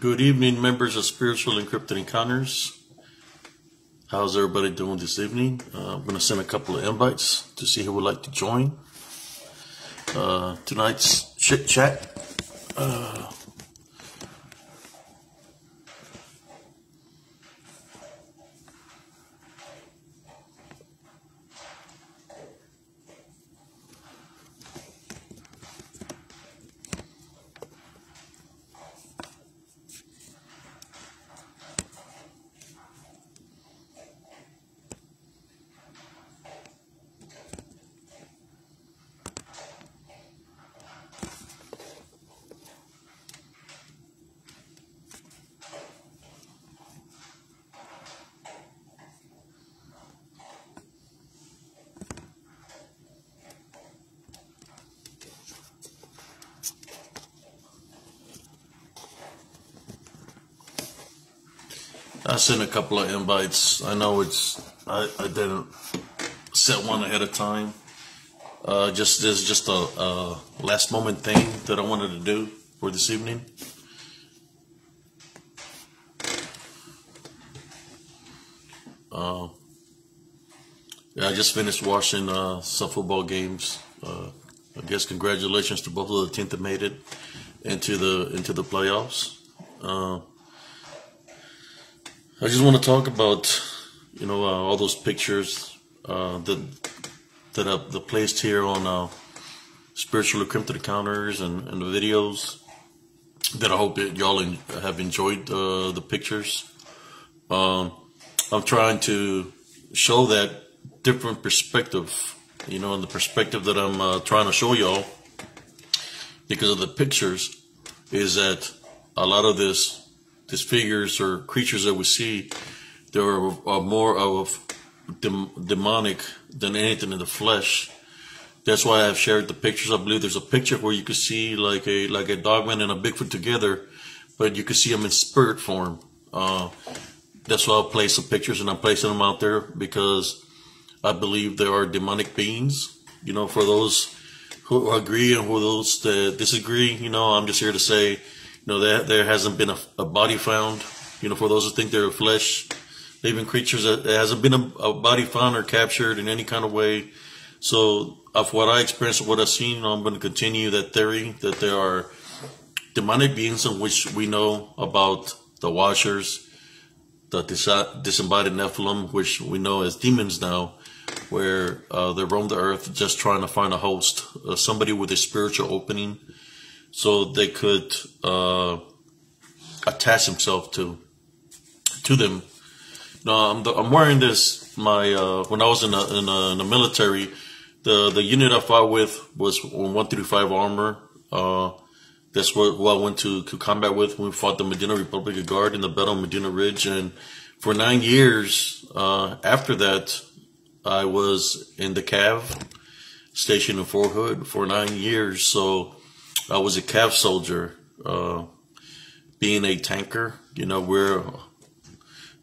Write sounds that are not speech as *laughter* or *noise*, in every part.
Good evening, members of Spiritual and Cryptid Encounters. How's everybody doing this evening? Uh, I'm going to send a couple of invites to see who would like to join. Uh, tonight's chit chat. Uh, sent a couple of invites. I know it's I, I didn't set one ahead of time. Uh, just this is just a, a last moment thing that I wanted to do for this evening. Uh, yeah, I just finished watching uh, some football games. Uh, I guess congratulations to both of the teams that made it into the into the playoffs. I just want to talk about, you know, uh, all those pictures uh, that that are the placed here on uh, spiritual and Cryptid encounters and, and the videos. That I hope that y'all have enjoyed uh, the pictures. Um, I'm trying to show that different perspective, you know, and the perspective that I'm uh, trying to show y'all because of the pictures is that a lot of this these figures or creatures that we see, they're are more of dem- demonic than anything in the flesh. That's why I've shared the pictures. I believe there's a picture where you can see like a like a dogman and a Bigfoot together, but you can see them in spirit form. Uh, that's why I place the pictures and I'm placing them out there because I believe there are demonic beings. You know, for those who agree and for those that disagree, you know, I'm just here to say know, there, there hasn't been a, a body found. You know, for those who think they're flesh, living creatures, there hasn't been a, a body found or captured in any kind of way. So, of what I experienced, what I've seen, I'm going to continue that theory that there are demonic beings in which we know about the Watchers, the dis- disembodied Nephilim, which we know as demons now, where uh, they roam the earth just trying to find a host, uh, somebody with a spiritual opening so they could uh, attach himself to to them. Now I'm, the, I'm wearing this. My uh, when I was in, a, in, a, in, the military, the the unit I fought with was one through armor. Uh, that's what, what I went to, to combat with when we fought the Medina Republic Guard in the Battle of Medina Ridge. And for nine years uh, after that, I was in the Cav station in Fort Hood for nine years. So I was a Cav soldier, uh, being a tanker. You know, we're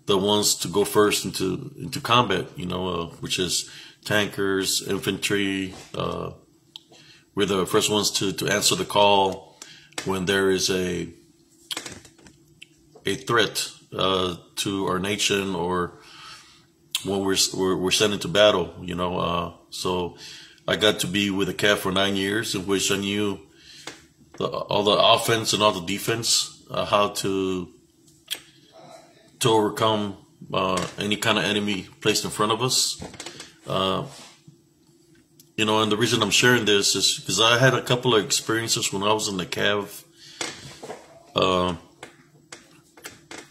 the ones to go first into into combat. You know, uh, which is tankers, infantry. Uh, we're the first ones to to answer the call when there is a a threat uh, to our nation or when we're, we're, we're sent into battle. You know, uh, so I got to be with the Cav for nine years, in which I knew the, all the offense and all the defense, uh, how to to overcome uh, any kind of enemy placed in front of us. Uh, you know, and the reason I'm sharing this is because I had a couple of experiences when I was in the Cav uh,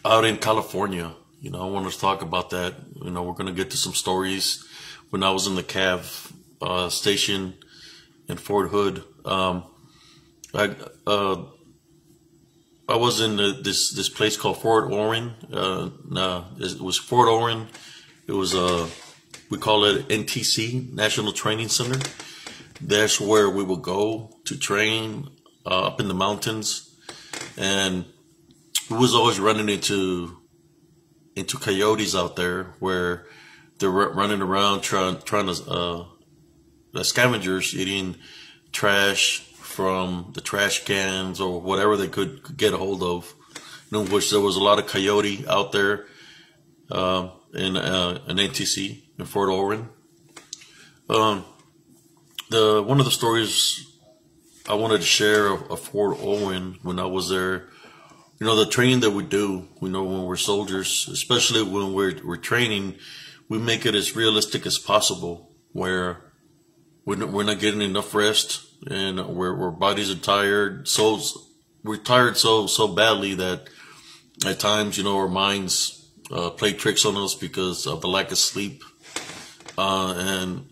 out in California. You know, I wanted to talk about that. You know, we're going to get to some stories when I was in the Cav uh, station in Fort Hood. Um, I uh, I was in the, this this place called Fort Irwin. Uh, it was Fort Irwin. It was uh we call it NTC National Training Center. That's where we would go to train uh, up in the mountains, and we was always running into into coyotes out there where they're running around trying trying to uh, the scavengers eating trash from the trash cans or whatever they could, get a hold of, in which there was a lot of coyote out there uh, in uh, an NTC in Fort Irwin. Um, the one of the stories I wanted to share of, of Fort Irwin when I was there. You know, the training that we do, we know when we're soldiers, especially when we're, we're training, we make it as realistic as possible where we're not, we're not getting enough rest and we're, our bodies are tired. So we're tired so, so badly that at times, you know, our minds uh, play tricks on us because of the lack of sleep. Uh, and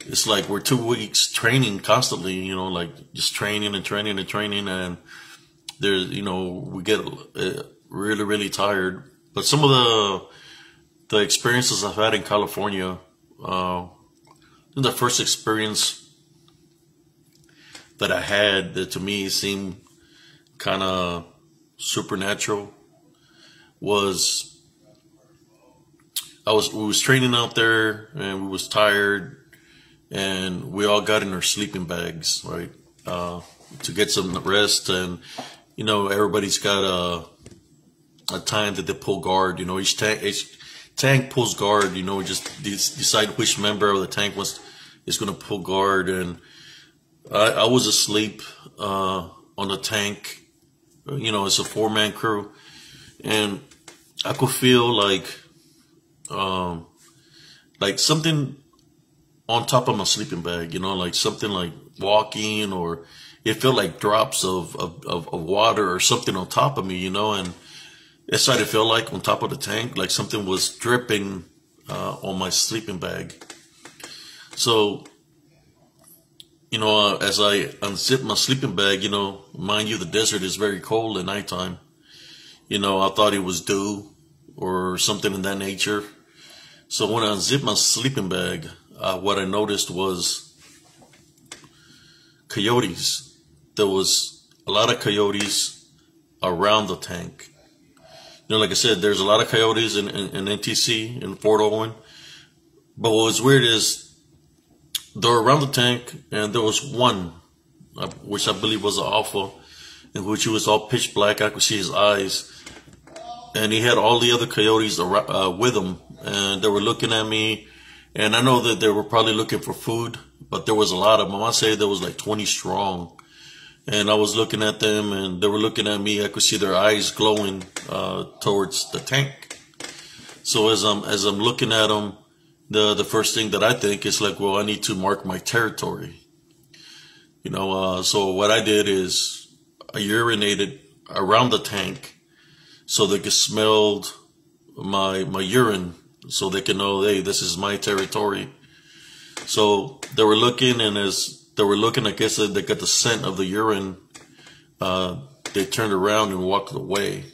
it's like we're two weeks training constantly, you know, like just training and training and training. And there's, you know, we get uh, really, really tired. But some of the, the experiences I've had in California, uh, the first experience that I had that to me seemed kind of supernatural was I was we was training out there and we was tired and we all got in our sleeping bags right uh, to get some rest and you know everybody's got a a time that they pull guard you know each tank each tank pulls guard you know just decide which member of the tank was is going to pull guard and I, I was asleep uh, on the tank you know it's a four man crew and I could feel like, um, like something on top of my sleeping bag, you know, like something like walking or it felt like drops of, of, of, water or something on top of me, you know, and that's what it felt like on top of the tank, like something was dripping, uh, on my sleeping bag. So, you know, uh, as I unzip my sleeping bag, you know, mind you, the desert is very cold at nighttime. You know, I thought it was dew or something in that nature. So when I unzipped my sleeping bag, uh, what I noticed was coyotes. There was a lot of coyotes around the tank. You know, like I said, there's a lot of coyotes in, in, in NTC in Fort Irwin. But what was weird is they're around the tank, and there was one, uh, which I believe was an alpha, in which he was all pitch black. I could see his eyes and he had all the other coyotes uh, with him, and they were looking at me. And I know that they were probably looking for food, but there was a lot of them. I say there was like 20 strong. And I was looking at them, and they were looking at me. I could see their eyes glowing uh, towards the tank. So as I'm as I'm looking at them, the the first thing that I think is like, well, I need to mark my territory. You know, uh, so what I did is I urinated around the tank so they can smell my my urine, so they can know, hey, this is my territory. So they were looking, and as they were looking, I guess they got the scent of the urine. Uh, they turned around and walked away.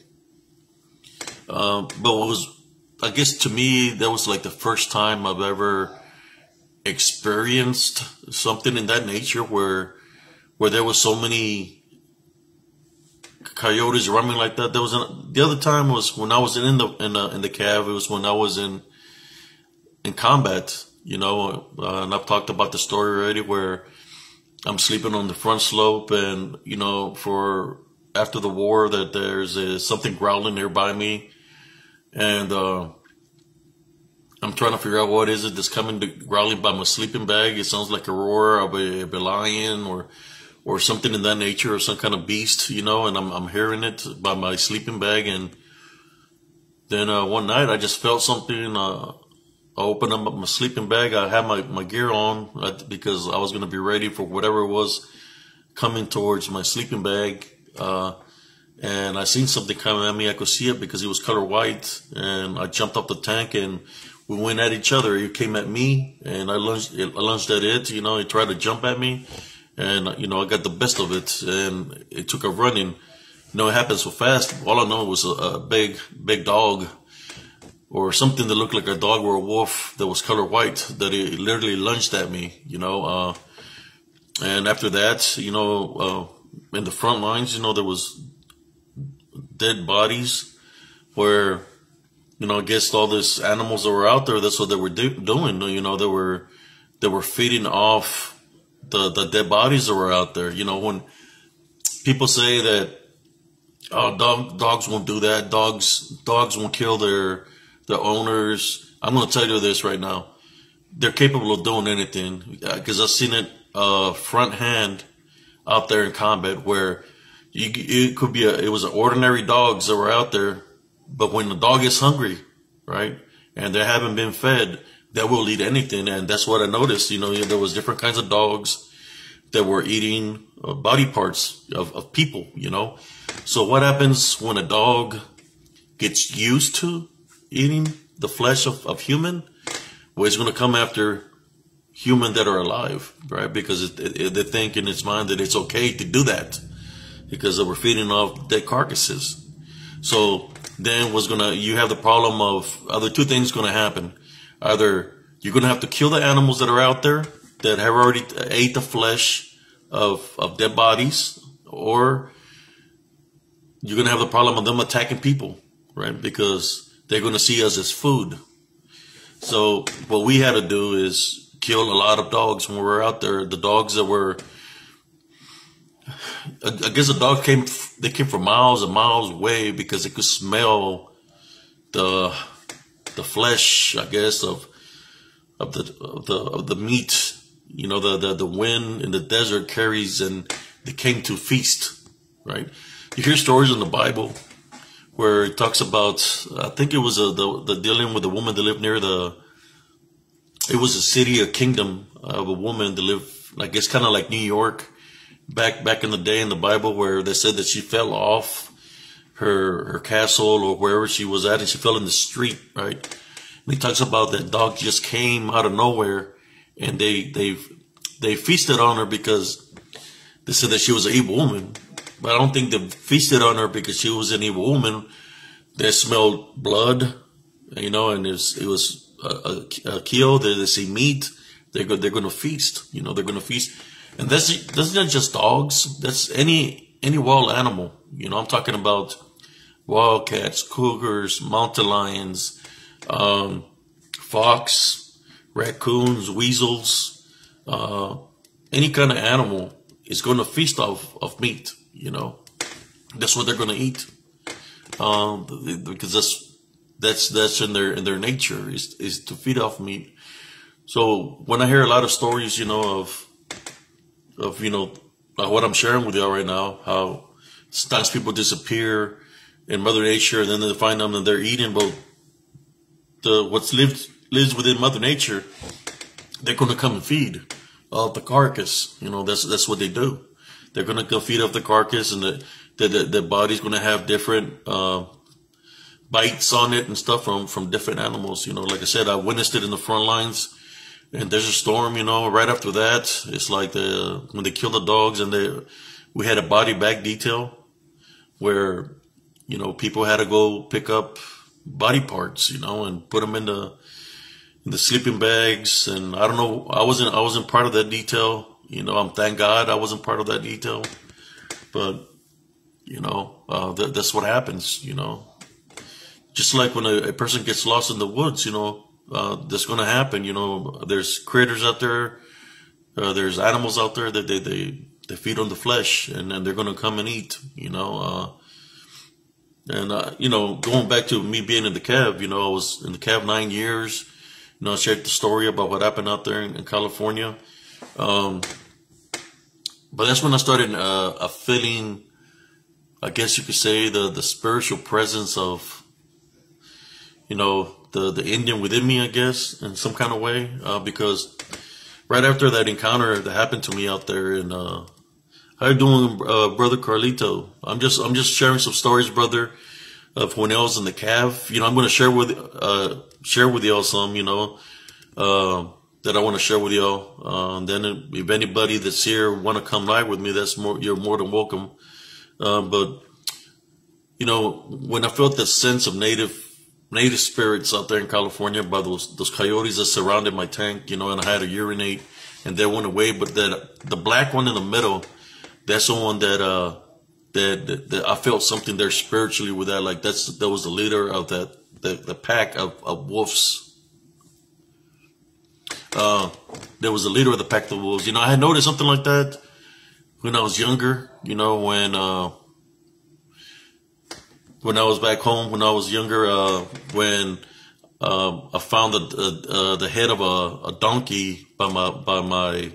Uh, but what was, I guess to me, that was like the first time I've ever experienced something in that nature where, where there was so many coyotes running like that. There was an, the other time was when I was in the in the in the Cav. It was when I was in in combat. You know, uh, and I've talked about the story already where I'm sleeping on the front slope, and you know, for after the war, that there's a, something growling nearby me, and uh, I'm trying to figure out what is it that's coming to growling by my sleeping bag. It sounds like a roar of a, of a lion or or something in that nature or some kind of beast, you know, and I'm, I'm hearing it by my sleeping bag. And then, uh, one night I just felt something, uh, I opened up my sleeping bag. I had my, my gear on uh, because I was going to be ready for whatever it was coming towards my sleeping bag. Uh, and I seen something coming at me. I could see it because it was color white and I jumped up the tank and we went at each other. It came at me and I lunged, I lunged at it. You know, it tried to jump at me and you know I got the best of it, and it took a running. You know, it happened so fast. All I know was a, a big, big dog, or something that looked like a dog or a wolf that was color white that it literally lunged at me. You know, uh, and after that, you know, uh, in the front lines, you know, there was dead bodies where, you know, I guess all these animals that were out there, that's what they were do- doing. You know, they were they were feeding off the the dead bodies that were out there. You know, when people say that oh, dog, dogs won't do that. Dogs, dogs won't kill their their owners. I'm going to tell you this right now. They're capable of doing anything because I've seen it uh, front hand out there in combat where you, it could be a, it was ordinary dogs that were out there, but when the dog is hungry, right, and they haven't been fed, that will eat anything, and that's what I noticed. You know, there was different kinds of dogs that were eating uh, body parts of, of people. You know, so what happens when a dog gets used to eating the flesh of, of human? Well, it's going to come after human that are alive, right? Because it, it, they think in its mind that it's okay to do that because they were feeding off dead carcasses. So then what's gonna, you have the problem of other two things gonna happen. Either you're gonna have to kill the animals that are out there that have already ate the flesh of, of dead bodies, or you're gonna have the problem of them attacking people, right? Because they're gonna see us as food. So what we had to do is kill a lot of dogs when we were out there. The dogs that were, I guess the dog came, they came from miles and miles away because they could smell the, the flesh, I guess, of, of the, of the, of the meat. You know, the, the, the wind in the desert carries and they came to feast, right? You hear stories in the Bible where it talks about, I think it was a, the, the dealing with the woman that lived near the, it was a city, a kingdom of a woman that lived, like it's kind of like New York back back in the day in the Bible where they said that she fell off her her castle or wherever she was at and she fell in the street, right? And he talks about that dog just came out of nowhere and they they they feasted on her because they said that she was an evil woman. But I don't think they feasted on her because she was an evil woman. They smelled blood, you know, and it was, it was a, a, kill, they, they see meat, they're go, they're going to feast. You know, they're going to feast, and that's not just dogs. That's any any wild animal. You know, I'm talking about wildcats, cougars, mountain lions, um, fox, raccoons, weasels, uh, any kind of animal is going to feast off of meat. You know, that's what they're going to eat, um, because that's that's that's in their in their nature is is to feed off meat. So when I hear a lot of stories, you know, of of you know what I'm sharing with y'all right now, how sometimes people disappear in Mother Nature, and then they find them and they're eating. But the what's lived lives within Mother Nature, they're going to come and feed off the carcass. You know, that's that's what they do. They're going to go feed off the carcass, and the the, the, the body's going to have different. Uh, bites on it and stuff from from different animals. You know, like I said, I witnessed it in the front lines. And there's a storm, you know. Right after that, it's like the when they kill the dogs, and they we had a body bag detail where you know people had to go pick up body parts, you know, and put them in the in the sleeping bags. And I don't know, I wasn't I wasn't part of that detail. You know, I'm thank God I wasn't part of that detail, but you know, uh, th- that's what happens. You know, just like when a, a person gets lost in the woods, you know, uh, that's going to happen. You know, there's critters out there, uh, there's animals out there that they, they, they feed on the flesh and they're going to come and eat, you know, uh, and, uh, you know, going back to me being in the Cav, you know, I was in the Cav nine years. You know, I shared the story about what happened out there in, in California. Um, but that's when I started, uh, feeling, I guess you could say the, the spiritual presence of, you know, the, the Indian within me, I guess, in some kind of way, uh, because right after that encounter that happened to me out there in, uh, how you doing, uh, brother Carlito? I'm just, I'm just sharing some stories, brother, of when I was in the Cav. You know, I'm going to share with, uh, share with y'all some, you know, uh, that I want to share with y'all. Uh, and then if anybody that's here want to come live with me, that's more, you're more than welcome. Uh, but, you know, when I felt that sense of native native spirits out there in California by those those coyotes that surrounded my tank, you know, and I had to urinate, and they went away. But that the black one in the middle, that's the one that uh that, that, that I felt something there spiritually with that. Like that's that was the leader of that the the pack of, of wolves. Uh, there was a leader of the pack of wolves. You know, I had noticed something like that when I was younger. You know, when uh when I was back home when I was younger. Uh, when uh, I found the uh, the head of a, a donkey by my by my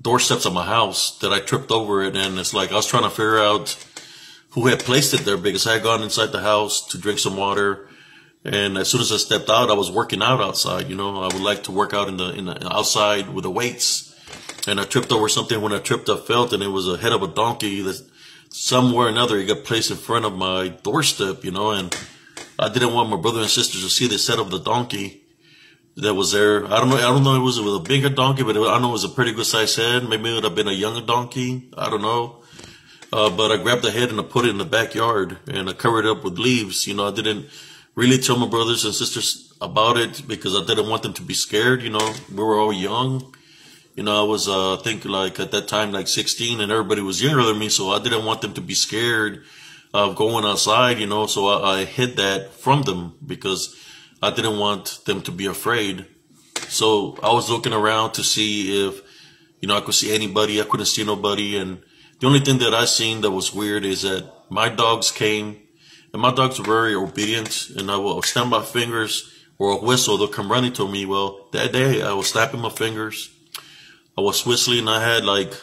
doorsteps of my house that I tripped over it, and it's like I was trying to figure out who had placed it there because I had gone inside the house to drink some water, and as soon as I stepped out, I was working out outside. You know, I would like to work out in the in the outside with the weights, and I tripped over something. When I tripped, I felt, and it was a head of a donkey that somewhere or another it got placed in front of my doorstep. You know, and I didn't want my brother and sisters to see the head of the donkey that was there. I don't know. I don't know. It was, it was a bigger donkey, but it, I know it was a pretty good sized head. Maybe it would have been a younger donkey. I don't know. Uh, but I grabbed the head and I put it in the backyard and I covered it up with leaves. You know, I didn't really tell my brothers and sisters about it because I didn't want them to be scared. You know, we were all young. You know, I was, uh, I think like at that time, like 16 and everybody was younger than me. So I didn't want them to be scared of going outside, you know, so I, I hid that from them because I didn't want them to be afraid. So I was looking around to see if, you know, I could see anybody. I couldn't see nobody. And the only thing that I seen that was weird is that my dogs came and my dogs were very obedient and I will snap my fingers or a whistle. They'll come running to me. Well, that day I was snapping my fingers. I was whistling. And I had like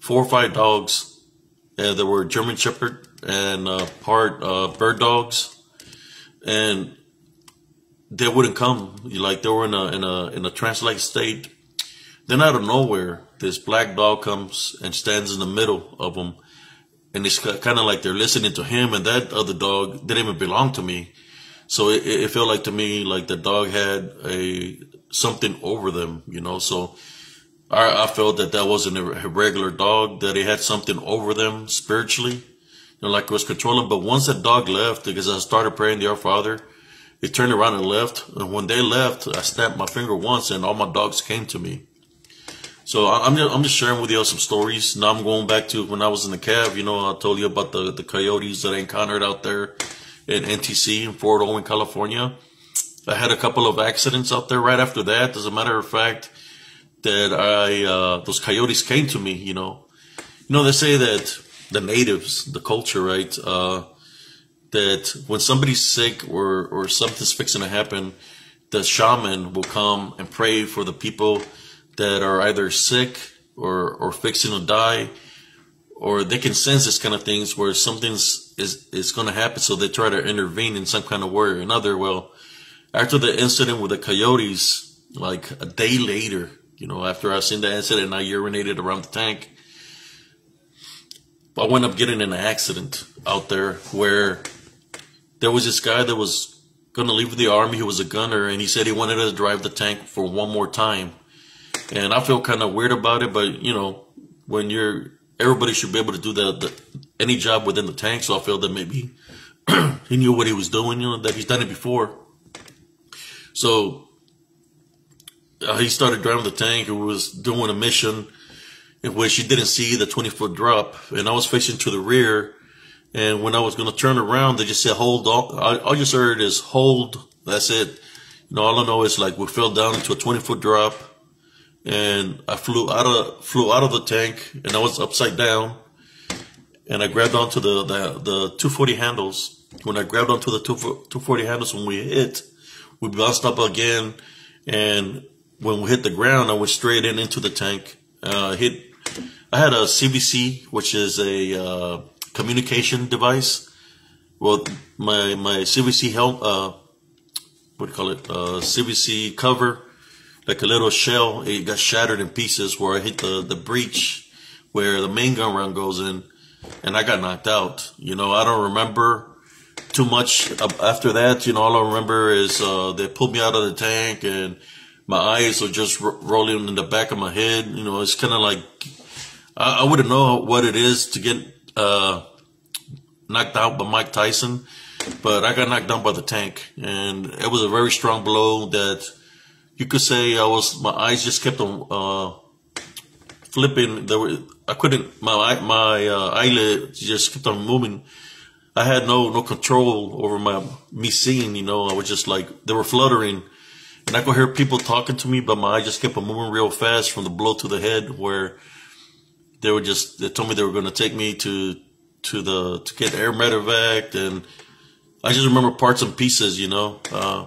four or five dogs and there were German Shepherd and uh, part uh, bird dogs. And they wouldn't come. Like they were in a in a in a trance-like state. Then out of nowhere, this black dog comes and stands in the middle of them, and it's kind of like they're listening to him. And that other dog didn't even belong to me, so it, it felt like to me like the dog had a something over them, you know. So I, I felt that that wasn't a regular dog; that it had something over them spiritually, you know, like it was controlling. But once that dog left, because I started praying the Our Father they turned around and left. And when they left, I snapped my finger once and all my dogs came to me. So I'm just, I'm just sharing with y'all some stories. Now I'm going back to when I was in the Cav. You know, I told you about the, the coyotes that I encountered out there in NTC in Fort Irwin, California. I had a couple of accidents out there right after that. As a matter of fact, that I, uh, those coyotes came to me, you know. You know, they say that the natives, the culture, right, uh, that when somebody's sick or, or something's fixing to happen, the shaman will come and pray for the people that are either sick or, or fixing to die, or they can sense this kind of things where something's is, is going to happen. So they try to intervene in some kind of way or another. Well, after the incident with the coyotes, like a day later, you know, after I seen the incident, and I urinated around the tank. I went up getting in an accident out there where there was this guy that was going to leave the army. He was a gunner, and he said he wanted to drive the tank for one more time. And I feel kind of weird about it, but you know, when you're everybody should be able to do the, the any job within the tank. So I feel that maybe *clears throat* he knew what he was doing. You know that he's done it before. So uh, he started driving the tank and was doing a mission in which he didn't see the 20 foot drop, and I was facing to the rear and when I was going to turn around, they just said, hold on. I, I just heard is hold. That's it. You know, all I know is like we fell down into a 20 foot drop and I flew out of, flew out of the tank and I was upside down and I grabbed onto the, the, the 240 handles. When I grabbed onto the 240 handles, when we hit, we bounced up again. And when we hit the ground, I went straight in into the tank. Uh, hit, I had a CVC, which is a, uh, communication device. Well, my my CVC help, uh, what do you call it? Uh, CVC cover, like a little shell. It got shattered in pieces where I hit the the breech where the main gun round goes in, and I got knocked out. You know, I don't remember too much after that. You know, all I remember is uh, they pulled me out of the tank and my eyes are just rolling in the back of my head. You know, it's kind of like I, I wouldn't know what it is to get uh, knocked out by Mike Tyson, but I got knocked down by the tank, and it was a very strong blow that you could say I was. My eyes just kept on uh, flipping. There were I couldn't. My my uh, eyelid just kept on moving. I had no no control over my me seeing. You know, I was just like they were fluttering, and I could hear people talking to me, but my eyes just kept moving real fast from the blow to the head where they were just they told me they were going to take me to to the to get air medevac, and I just remember parts and pieces. You know, uh,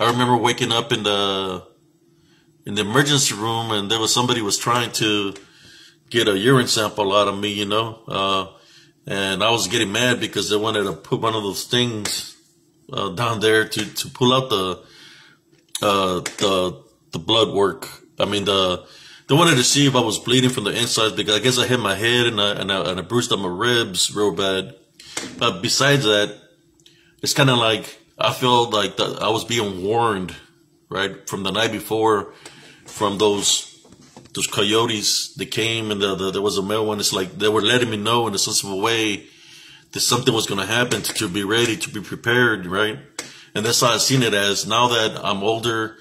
I remember waking up in the in the emergency room, and there was somebody was trying to get a urine sample out of me. You know, uh, and I was getting mad because they wanted to put one of those things uh, down there to to pull out the uh, the the blood work. I mean the they wanted to see if I was bleeding from the inside because I guess I hit my head and I, and I, and I bruised up my ribs real bad. But besides that, it's kind of like I felt like that I was being warned, right, from the night before, from those those coyotes that came and the, the, there was a male one. It's like they were letting me know in a sense of a way that something was going to happen to, to be ready, to be prepared, right? And that's how I've seen it as. Now that I'm older,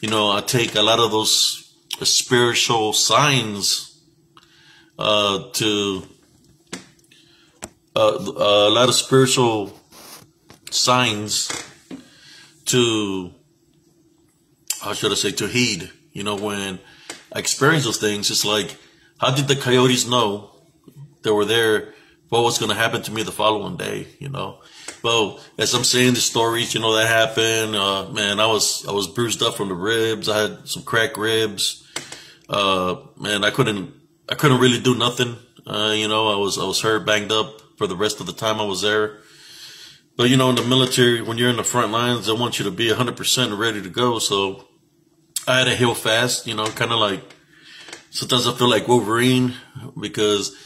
you know, I take a lot of those spiritual signs uh, to uh, a lot of spiritual signs to how should I say to heed. You know, when I experience those things, it's like, how did the coyotes know they were there? What was going to happen to me the following day? You know, well, as I'm saying the stories, you know, that happened. Uh, man, I was I was bruised up from the ribs. I had some cracked ribs. Uh, man, I couldn't I couldn't really do nothing. Uh, you know, I was I was hurt, banged up for the rest of the time I was there. But you know, in the military, when you're in the front lines, they want you to be 100% ready to go. So I had to heal fast. You know, kind of like sometimes I feel like Wolverine because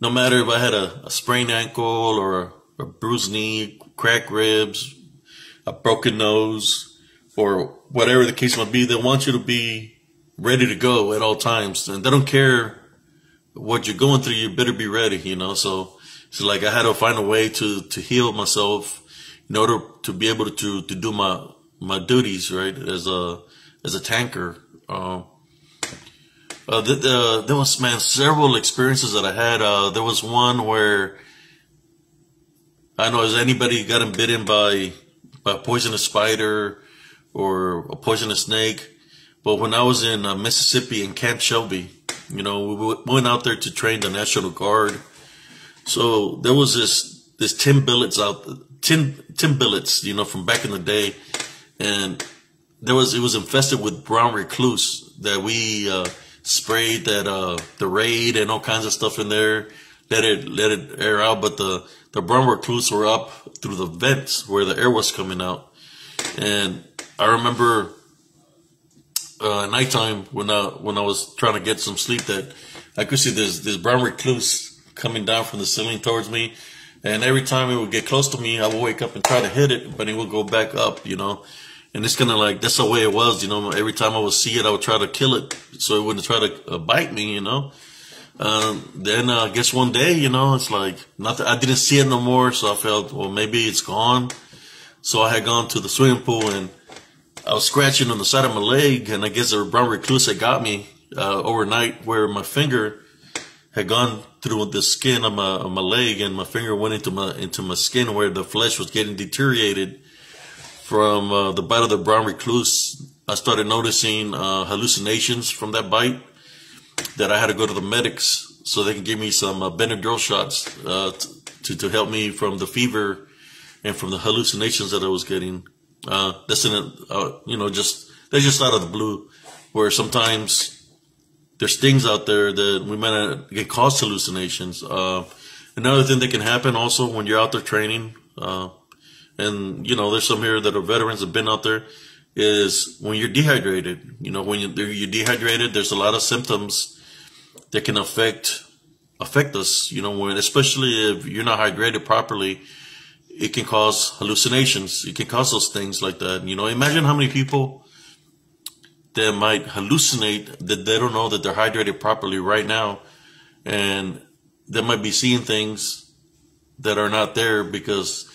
no matter if I had a, a sprained ankle or a, bruised knee, cracked ribs, a broken nose, or whatever the case might be, they want you to be ready to go at all times. And they don't care what you're going through. You better be ready, you know? So it's like I had to find a way to, to heal myself in order to be able to, to do my, my duties, right? As a, as a tanker. Uh, uh, the, there was, man, several experiences that I had. Uh, there was one where I don't know, has anybody gotten bitten by, by a poisonous spider or a poisonous snake? But when I was in uh, Mississippi in Camp Shelby, you know, we went out there to train the National Guard. So there was this, this tin billets out, tin, tin billets, you know, from back in the day. And there was, it was infested with brown recluse that we, uh, sprayed that, uh, the raid and all kinds of stuff in there. Let it, let it air out. But the, the brown recluse were up through the vents where the air was coming out. And I remember, uh, nighttime when I, when I was trying to get some sleep that I could see this, this brown recluse coming down from the ceiling towards me. And every time it would get close to me, I would wake up and try to hit it, but it would go back up, you know. And it's kind of like, that's the way it was, you know. Every time I would see it, I would try to kill it so it wouldn't try to uh, bite me, you know. Um, then uh, I guess one day, you know, it's like, not that I didn't see it no more, so I felt, well, maybe it's gone. So I had gone to the swimming pool and I was scratching on the side of my leg, and I guess the brown recluse had got me uh, overnight, where my finger had gone through the skin of my of my leg, and my finger went into my into my skin, where the flesh was getting deteriorated from uh, the bite of the brown recluse. I started noticing uh, hallucinations from that bite that I had to go to the medics so they can give me some uh, Benadryl shots uh, to to help me from the fever and from the hallucinations that I was getting. Uh, that's in a, uh, you know, just, they're just out of the blue where sometimes there's things out there that we might get cause hallucinations. Uh, another thing that can happen also when you're out there training, uh, and you know, there's some here that are veterans have been out there is when you're dehydrated, you know, when you're, dehydrated, there's a lot of symptoms that can affect, affect us, you know, when, especially if you're not hydrated properly, it can cause hallucinations. It can cause those things like that. You know, imagine how many people that might hallucinate that they don't know that they're hydrated properly right now. And they might be seeing things that are not there because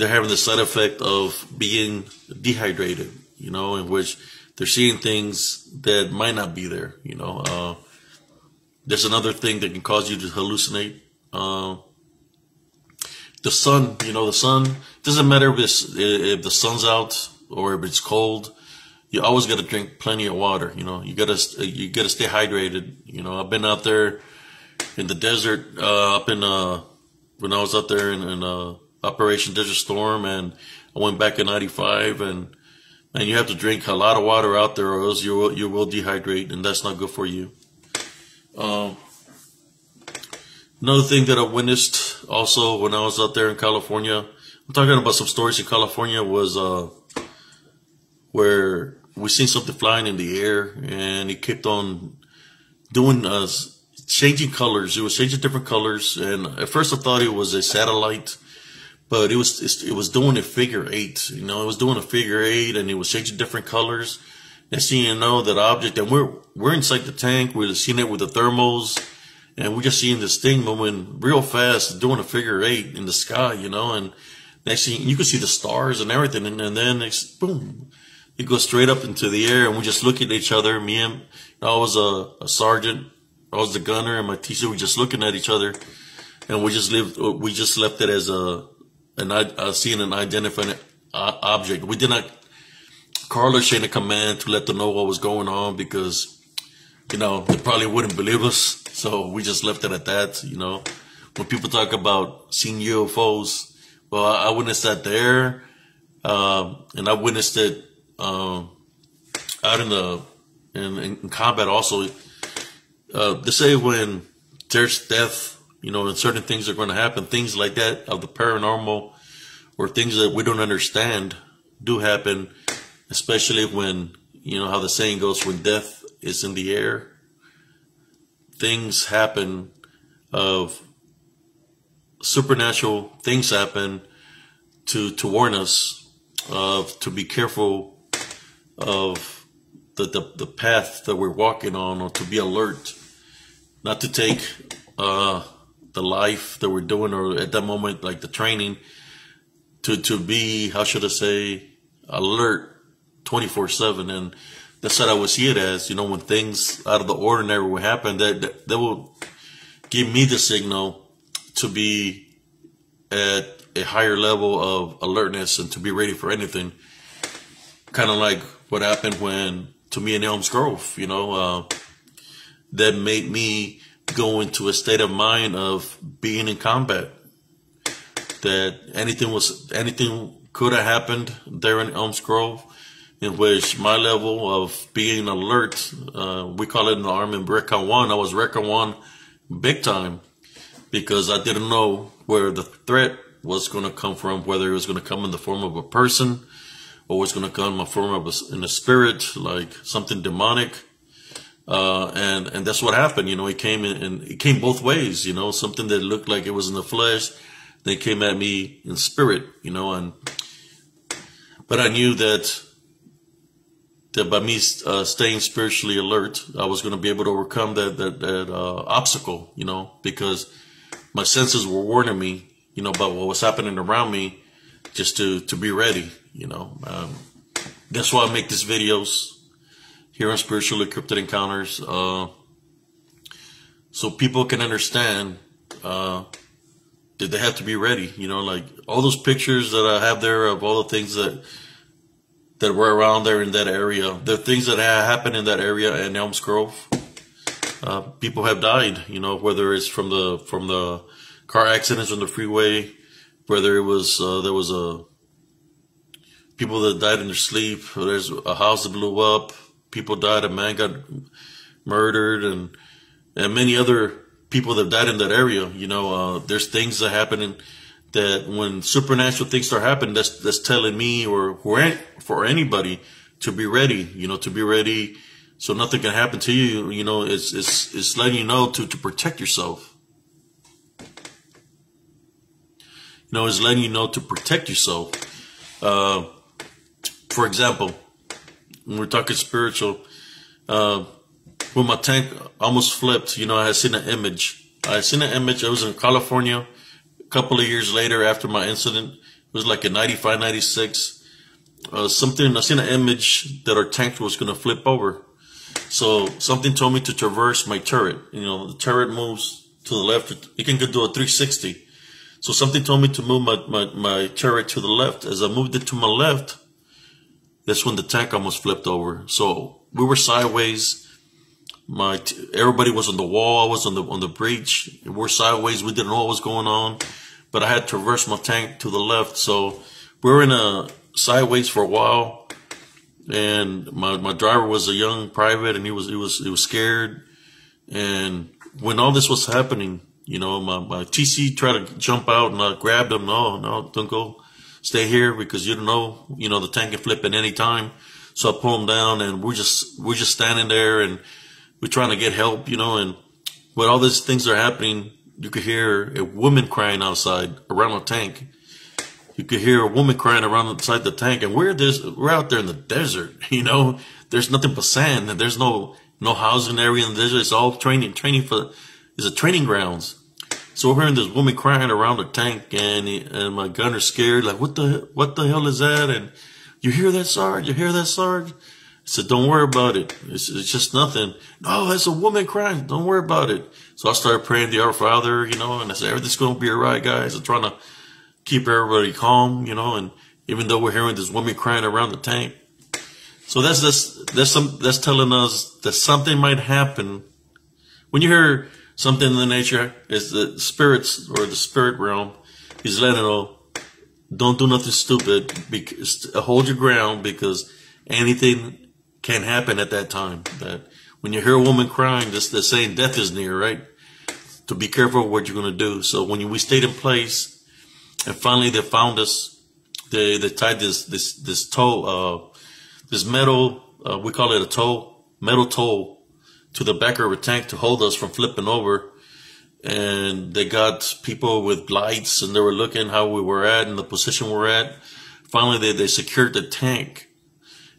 they're having the side effect of being dehydrated, you know, in which they're seeing things that might not be there, you know. Uh, there's another thing that can cause you to hallucinate. Uh, the sun, you know, the sun doesn't matter if if the sun's out or if it's cold. You always got to drink plenty of water. You know, you gotta you gotta stay hydrated. You know, I've been out there in the desert, uh, up in uh, when I was out there in, in uh, Operation Desert Storm, and I went back in '95, and and you have to drink a lot of water out there, or else you will you will dehydrate, and that's not good for you. Um, another thing that I witnessed also when I was out there in California, I'm talking about some stories in California was uh, where we seen something flying in the air, and it kept on doing uh, changing colors. It was changing different colors, and at first I thought it was a satellite but it was it was doing a figure eight. You know, it was doing a figure eight, and it was changing different colors. And seeing you know that object, and we're we're inside the tank. We're seeing it with the thermals, and we're just seeing this thing moving real fast, doing a figure eight in the sky. You know, and next thing you can see the stars and everything, and, and then next boom, it goes straight up into the air, and we just look at each other. Me and I was a, a sergeant, I was the gunner, and my teacher. We just looking at each other, and we just lived. We just left it as a and I uh, seeing an identified uh, object. We did not call or chain a command to let them know what was going on because, you know, they probably wouldn't believe us. So we just left it at that. You know, when people talk about seeing UFOs, well, I witnessed that there, uh, and I witnessed it uh, out in the in, in combat also. Uh, they say when there's death you know, and certain things are going to happen. Things like that of the paranormal or things that we don't understand do happen, especially when, you know, how the saying goes, when death is in the air. Things happen of supernatural things happen to, to warn us of, to be careful of the, the, the path that we're walking on or to be alert, not to take, uh, the life that we're doing or at that moment like the training to to be how should I say alert 24 7 and that's what I would see it as you know when things out of the ordinary would happen that, that, that will give me the signal to be at a higher level of alertness and to be ready for anything. Kind of like what happened when to me in Elms Grove you know uh, that made me go into a state of mind of being in combat. That anything was anything could have happened there in Elms Grove, in which my level of being alert, uh, we call it in the Army REDCON One. I was REDCON One big time because I didn't know where the threat was going to come from, whether it was going to come in the form of a person or was going to come in the form of a, in a spirit, like something demonic uh, and, and that's what happened. You know, he came in and it came both ways, you know, something that looked like it was in the flesh. They came at me in spirit, you know, and, but I knew that, that by me uh, staying spiritually alert, I was going to be able to overcome that, that, that uh, obstacle, you know, because my senses were warning me, you know, about what was happening around me just to, to be ready, you know. Um, that's why I make these videos here on Spiritually Cryptid Encounters, uh, so people can understand uh, that they have to be ready. You know, like all those pictures that I have there of all the things that that were around there in that area. The things that happened in that area in Elms Grove. Uh, people have died. You know, whether it's from the from the car accidents on the freeway, whether it was uh, there was a people that died in their sleep. There's a house that blew up people died. A man got murdered, and and many other people that died in that area. You know, uh, there's things that happen that when supernatural things start happening, that's that's telling me or for for anybody to be ready. You know, to be ready so nothing can happen to you. You know, it's it's it's letting you know to to protect yourself. You know, it's letting you know to protect yourself. Uh, for example, when we're talking spiritual, uh, when my tank almost flipped, you know, I had seen an image. I had seen an image. I was in California a couple of years later after my incident. It was like in 95, 96. Uh, something, I seen an image that our tank was going to flip over. So something told me to traverse my turret. You know, the turret moves to the left. It can go do a 360. So something told me to move my, my, my turret to the left. As I moved it to my left, that's when the tank almost flipped over. So we were sideways. My everybody was on the wall. I was on the on the breech. We are sideways. We didn't know what was going on. but I had to reverse my tank to the left. So we were in a sideways for a while, and my my driver was a young private, and he was he was he was scared. And when all this was happening, you know, my, my TC tried to jump out and I grabbed him. No, no, don't go. Stay here because you don't know, you know, the tank can flip at any time. So I pull them down and we're just, we're just standing there and we're trying to get help, you know, and when all these things are happening, you could hear a woman crying outside around the tank. You could hear a woman crying around inside the tank and we're this, we're out there in the desert, *laughs* you know, there's nothing but sand and there's no, no housing area in the desert. It's all training, training for, it's a training grounds. So we're hearing this woman crying around the tank, and and my gunner's scared, like, what the what the hell is that? And you hear that, Sarge? You hear that, Sarge? I said, don't worry about it. It's, it's just nothing. No, it's a woman crying. Don't worry about it. So I started praying the Our Father, you know, and I said, everything's going to be all right, guys. I'm trying to keep everybody calm, you know, and even though we're hearing this woman crying around the tank. So that's, that's, that's some, that's telling us that something might happen. When you hear something in the nature is the spirits or the spirit realm. Is letting know don't do nothing stupid. Because hold your ground because anything can happen at that time. That when you hear a woman crying this they're saying death is near right? To be careful what you're going to do. So when we stayed in place and finally they found us they they tied this this this tow uh this metal uh, we call it a tow metal tow to the back of a tank to hold us from flipping over. And they got people with lights and they were looking how we were at and the position we're at. Finally, they, they secured the tank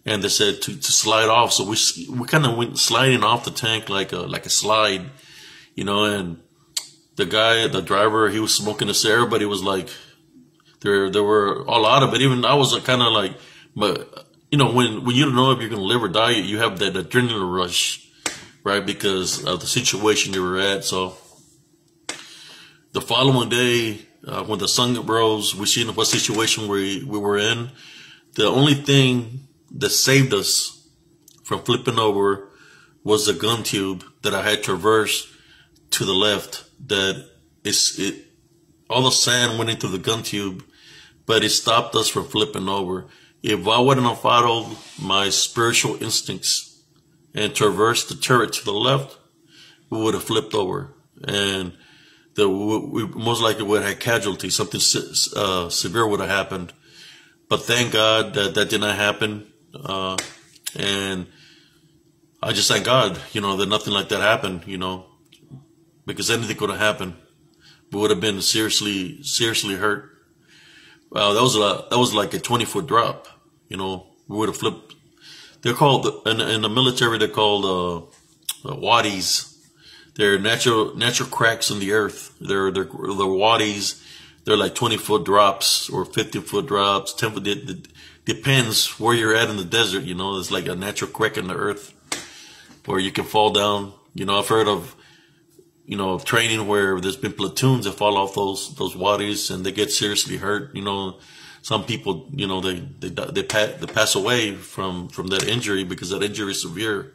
and they said to, to slide off. So we, we kind of went sliding off the tank like a, like a slide, you know, and the guy, the driver, he was smoking a cigarette, but he was like, there, there were a lot of it. Even I was kind of like, but you know, when, when you don't know if you're going to live or die, you have that adrenaline rush right? Because of the situation you were at. So the following day, uh, when the sun rose, we seen what situation we, we were in. The only thing that saved us from flipping over was the gun tube that I had traversed to the left. That it's, it, all the sand went into the gun tube, but it stopped us from flipping over. If I wouldn't have followed my spiritual instincts and traversed the turret to the left, we would have flipped over, and the we most likely would have had casualties. Something uh, severe would have happened. But thank God that that did not happen, uh, and I just thank God, you know, that nothing like that happened. You know, because anything could have happened. We would have been seriously, seriously hurt. Well, that was a that was like a twenty foot drop. You know, we would have flipped they're called in, in the military. They're called uh, wadis. They're natural natural cracks in the earth. They're they're the wadis. They're like twenty foot drops or fifty foot drops. Ten foot. It, it depends where you're at in the desert. You know, it's like a natural crack in the earth where you can fall down. You know, I've heard of you know of training where there's been platoons that fall off those those wadis and they get seriously hurt. You know some people, you know, they they they, they pass away from from that injury because that injury is severe.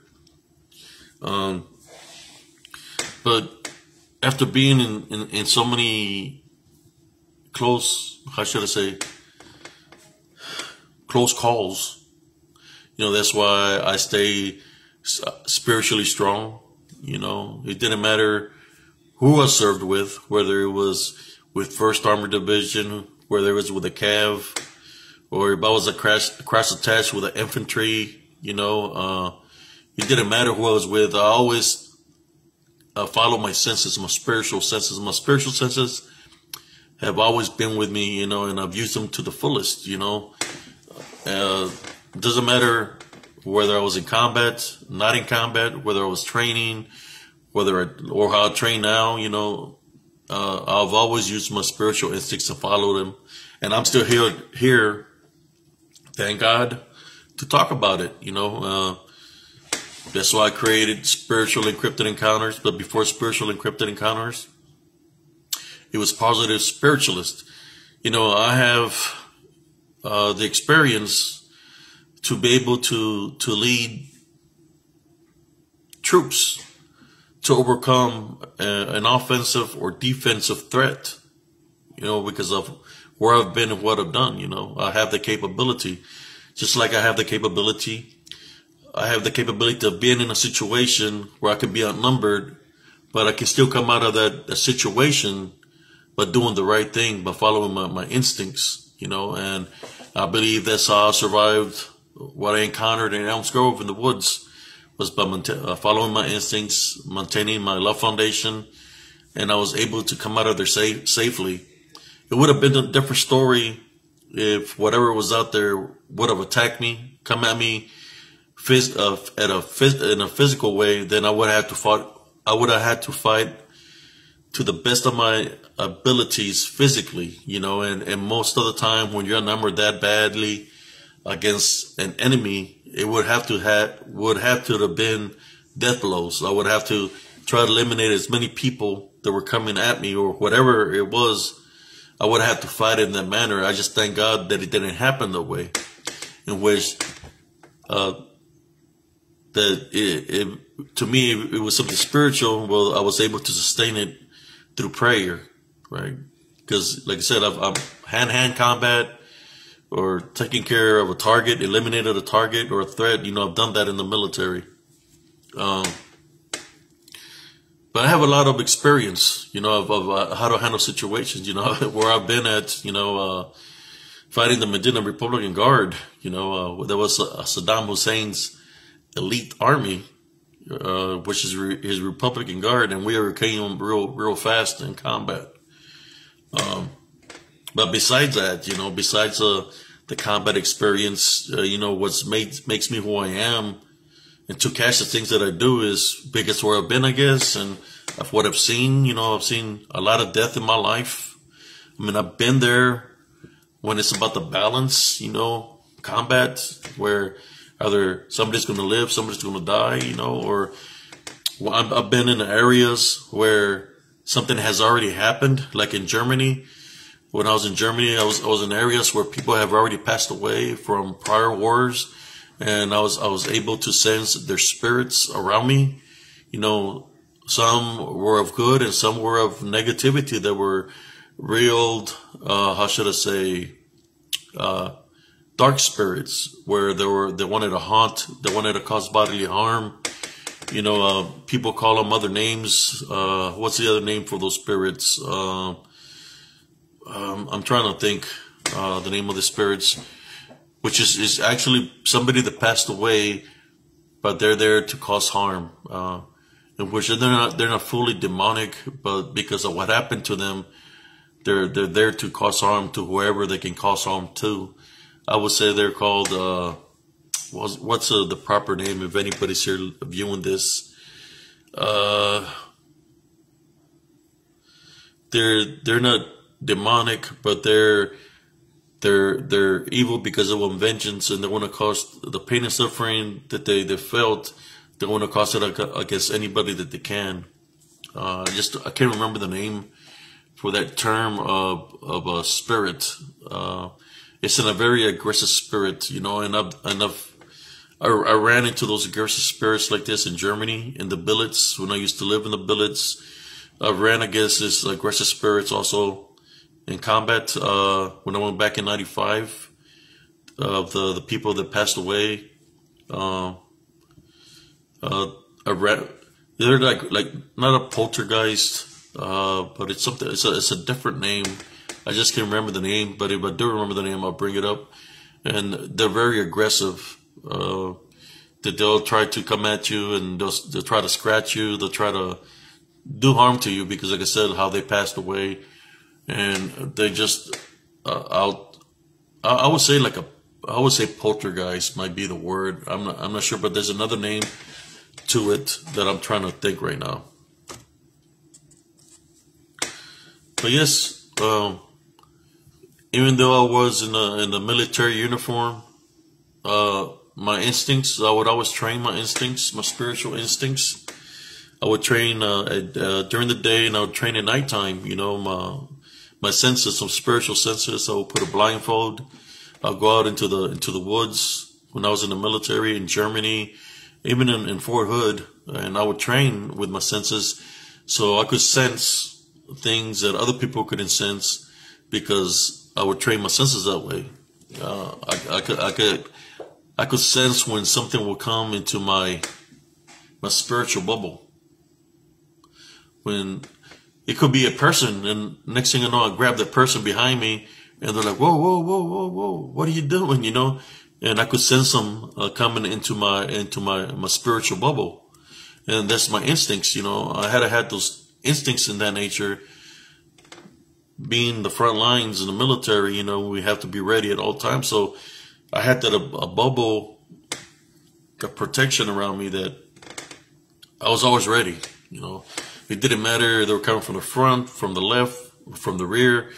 Um, but after being in, in, in so many close, how should I say, close calls, you know, that's why I stay spiritually strong. You know, it didn't matter who I served with, whether it was with First Armored Division, whether it was with a cav or if I was a crash, crash attached with an infantry, you know, uh, it didn't matter who I was with. I always uh, follow my senses, my spiritual senses. My spiritual senses have always been with me, you know, and I've used them to the fullest, you know. Uh, doesn't matter whether I was in combat, not in combat, whether I was training, whether I, or how I train now, you know, uh, I've always used my spiritual instincts to follow them, and I'm still here. Here, thank God, to talk about it. You know, uh, that's why I created spiritual and Cryptid encounters. But before spiritual and Cryptid encounters, it was positive spiritualist. You know, I have uh, the experience to be able to to lead troops to overcome an offensive or defensive threat you know, because of where I've been and what I've done. You know, I have the capability, just like I have the capability. I have the capability of being in a situation where I could be outnumbered, but I can still come out of that, that situation by doing the right thing, by following my, my instincts, you know, and I believe that's how I survived what I encountered in Elms Grove in the woods was by uh, following my instincts, maintaining my love foundation, and I was able to come out of there safe, safely. It would have been a different story if whatever was out there would have attacked me, come at me, phys- uh, at a phys- in a physical way. Then I would have to fight. I would have had to fight to the best of my abilities physically, you know, and, and most of the time when you're numbered that badly against an enemy, it would have to have, would have to have been death blows. I would have to try to eliminate as many people that were coming at me or whatever it was. I would have to fight in that manner. I just thank God that it didn't happen that way, in which, uh, that it, it to me, it was something spiritual. Well, I was able to sustain it through prayer, right? Because, like I said, I've, I'm hand-hand combat or taking care of a target, eliminated a target or a threat. You know, I've done that in the military. Um, but I have a lot of experience, you know, of, of uh, how to handle situations. You know, *laughs* where I've been at, you know, uh, fighting the Medina Republican Guard. You know, uh, there was Saddam Hussein's elite army uh, which is re- his Republican Guard, and we overcame real, real fast in combat. Um, but besides that, you know, besides uh, the combat experience, uh, you know, what's made makes me who I am, and to catch the things that I do is because where I've been, I guess, and of what I've seen. You know, I've seen a lot of death in my life. I mean, I've been there when it's about the balance, you know, combat where Either somebody's going to live, somebody's going to die, you know, or I've been in areas where something has already happened, like in Germany. When I was in Germany, I was I was in areas where people have already passed away from prior wars, and I was I was able to sense their spirits around me. You know, some were of good and some were of negativity that were real. Uh, how should I say? Uh, dark spirits where they were they wanted to haunt, they wanted to cause bodily harm. You know, uh, people call them other names. Uh, what's the other name for those spirits? Um, I'm trying to think uh, the name of the spirits, which is is actually somebody that passed away, but they're there to cause harm. Uh, in which they're not they're not fully demonic, but because of what happened to them, they're they're there to cause harm to whoever they can cause harm to. I would say they're called. Uh, what's what's uh, the proper name if anybody's here viewing this? Uh, they're they're not demonic, but they're they're they're evil because of one vengeance, and they want to cause the pain and suffering that they they felt. They want to cause it against anybody that they can. Uh, just I can't remember the name for that term of of a spirit. Uh, it's in a very aggressive spirit, you know, and I've, and I've, I, I ran into those aggressive spirits like this in Germany, in the billets, when I used to live in the billets. I ran against this aggressive spirits also in combat, uh, when I went back in 95, of the, the people that passed away. Uh, uh, I ran, they're like, like, not a poltergeist, uh, but it's something, it's a, it's a different name I just can't remember the name, but if I do remember the name, I'll bring it up. And they're very aggressive. Uh, that they'll try to come at you and they'll, they'll try to scratch you. They'll try to do harm to you because, like I said, how they passed away, and they just uh, out. I would say like a. I would say poltergeist might be the word. I'm not. I'm not sure, but there's another name to it that I'm trying to think right now. But yes, um, even though I was in a in a military uniform, uh, my instincts I would always train my instincts, my spiritual instincts. I would train uh, at, uh, during the day, and I would train at nighttime. You know, my my senses, some spiritual senses. I would put a blindfold. I'll go out into the into the woods when I was in the military in Germany, even in, in Fort Hood, and I would train with my senses, so I could sense things that other people couldn't sense because I would train my senses that way. Uh, I, I could, I could, I could sense when something will come into my, my spiritual bubble. When it could be a person and next thing you know, I grab that person behind me and they're like, whoa, whoa, whoa, whoa, whoa, what are you doing? You know, and I could sense them uh, coming into my, into my, my spiritual bubble. And that's my instincts, you know, I had to have those instincts in that nature being the front lines in the military, you know, we have to be ready at all times. So I had that a, a bubble, a protection around me that I was always ready. You know, it didn't matter they were coming from the front, from the left, from the rear.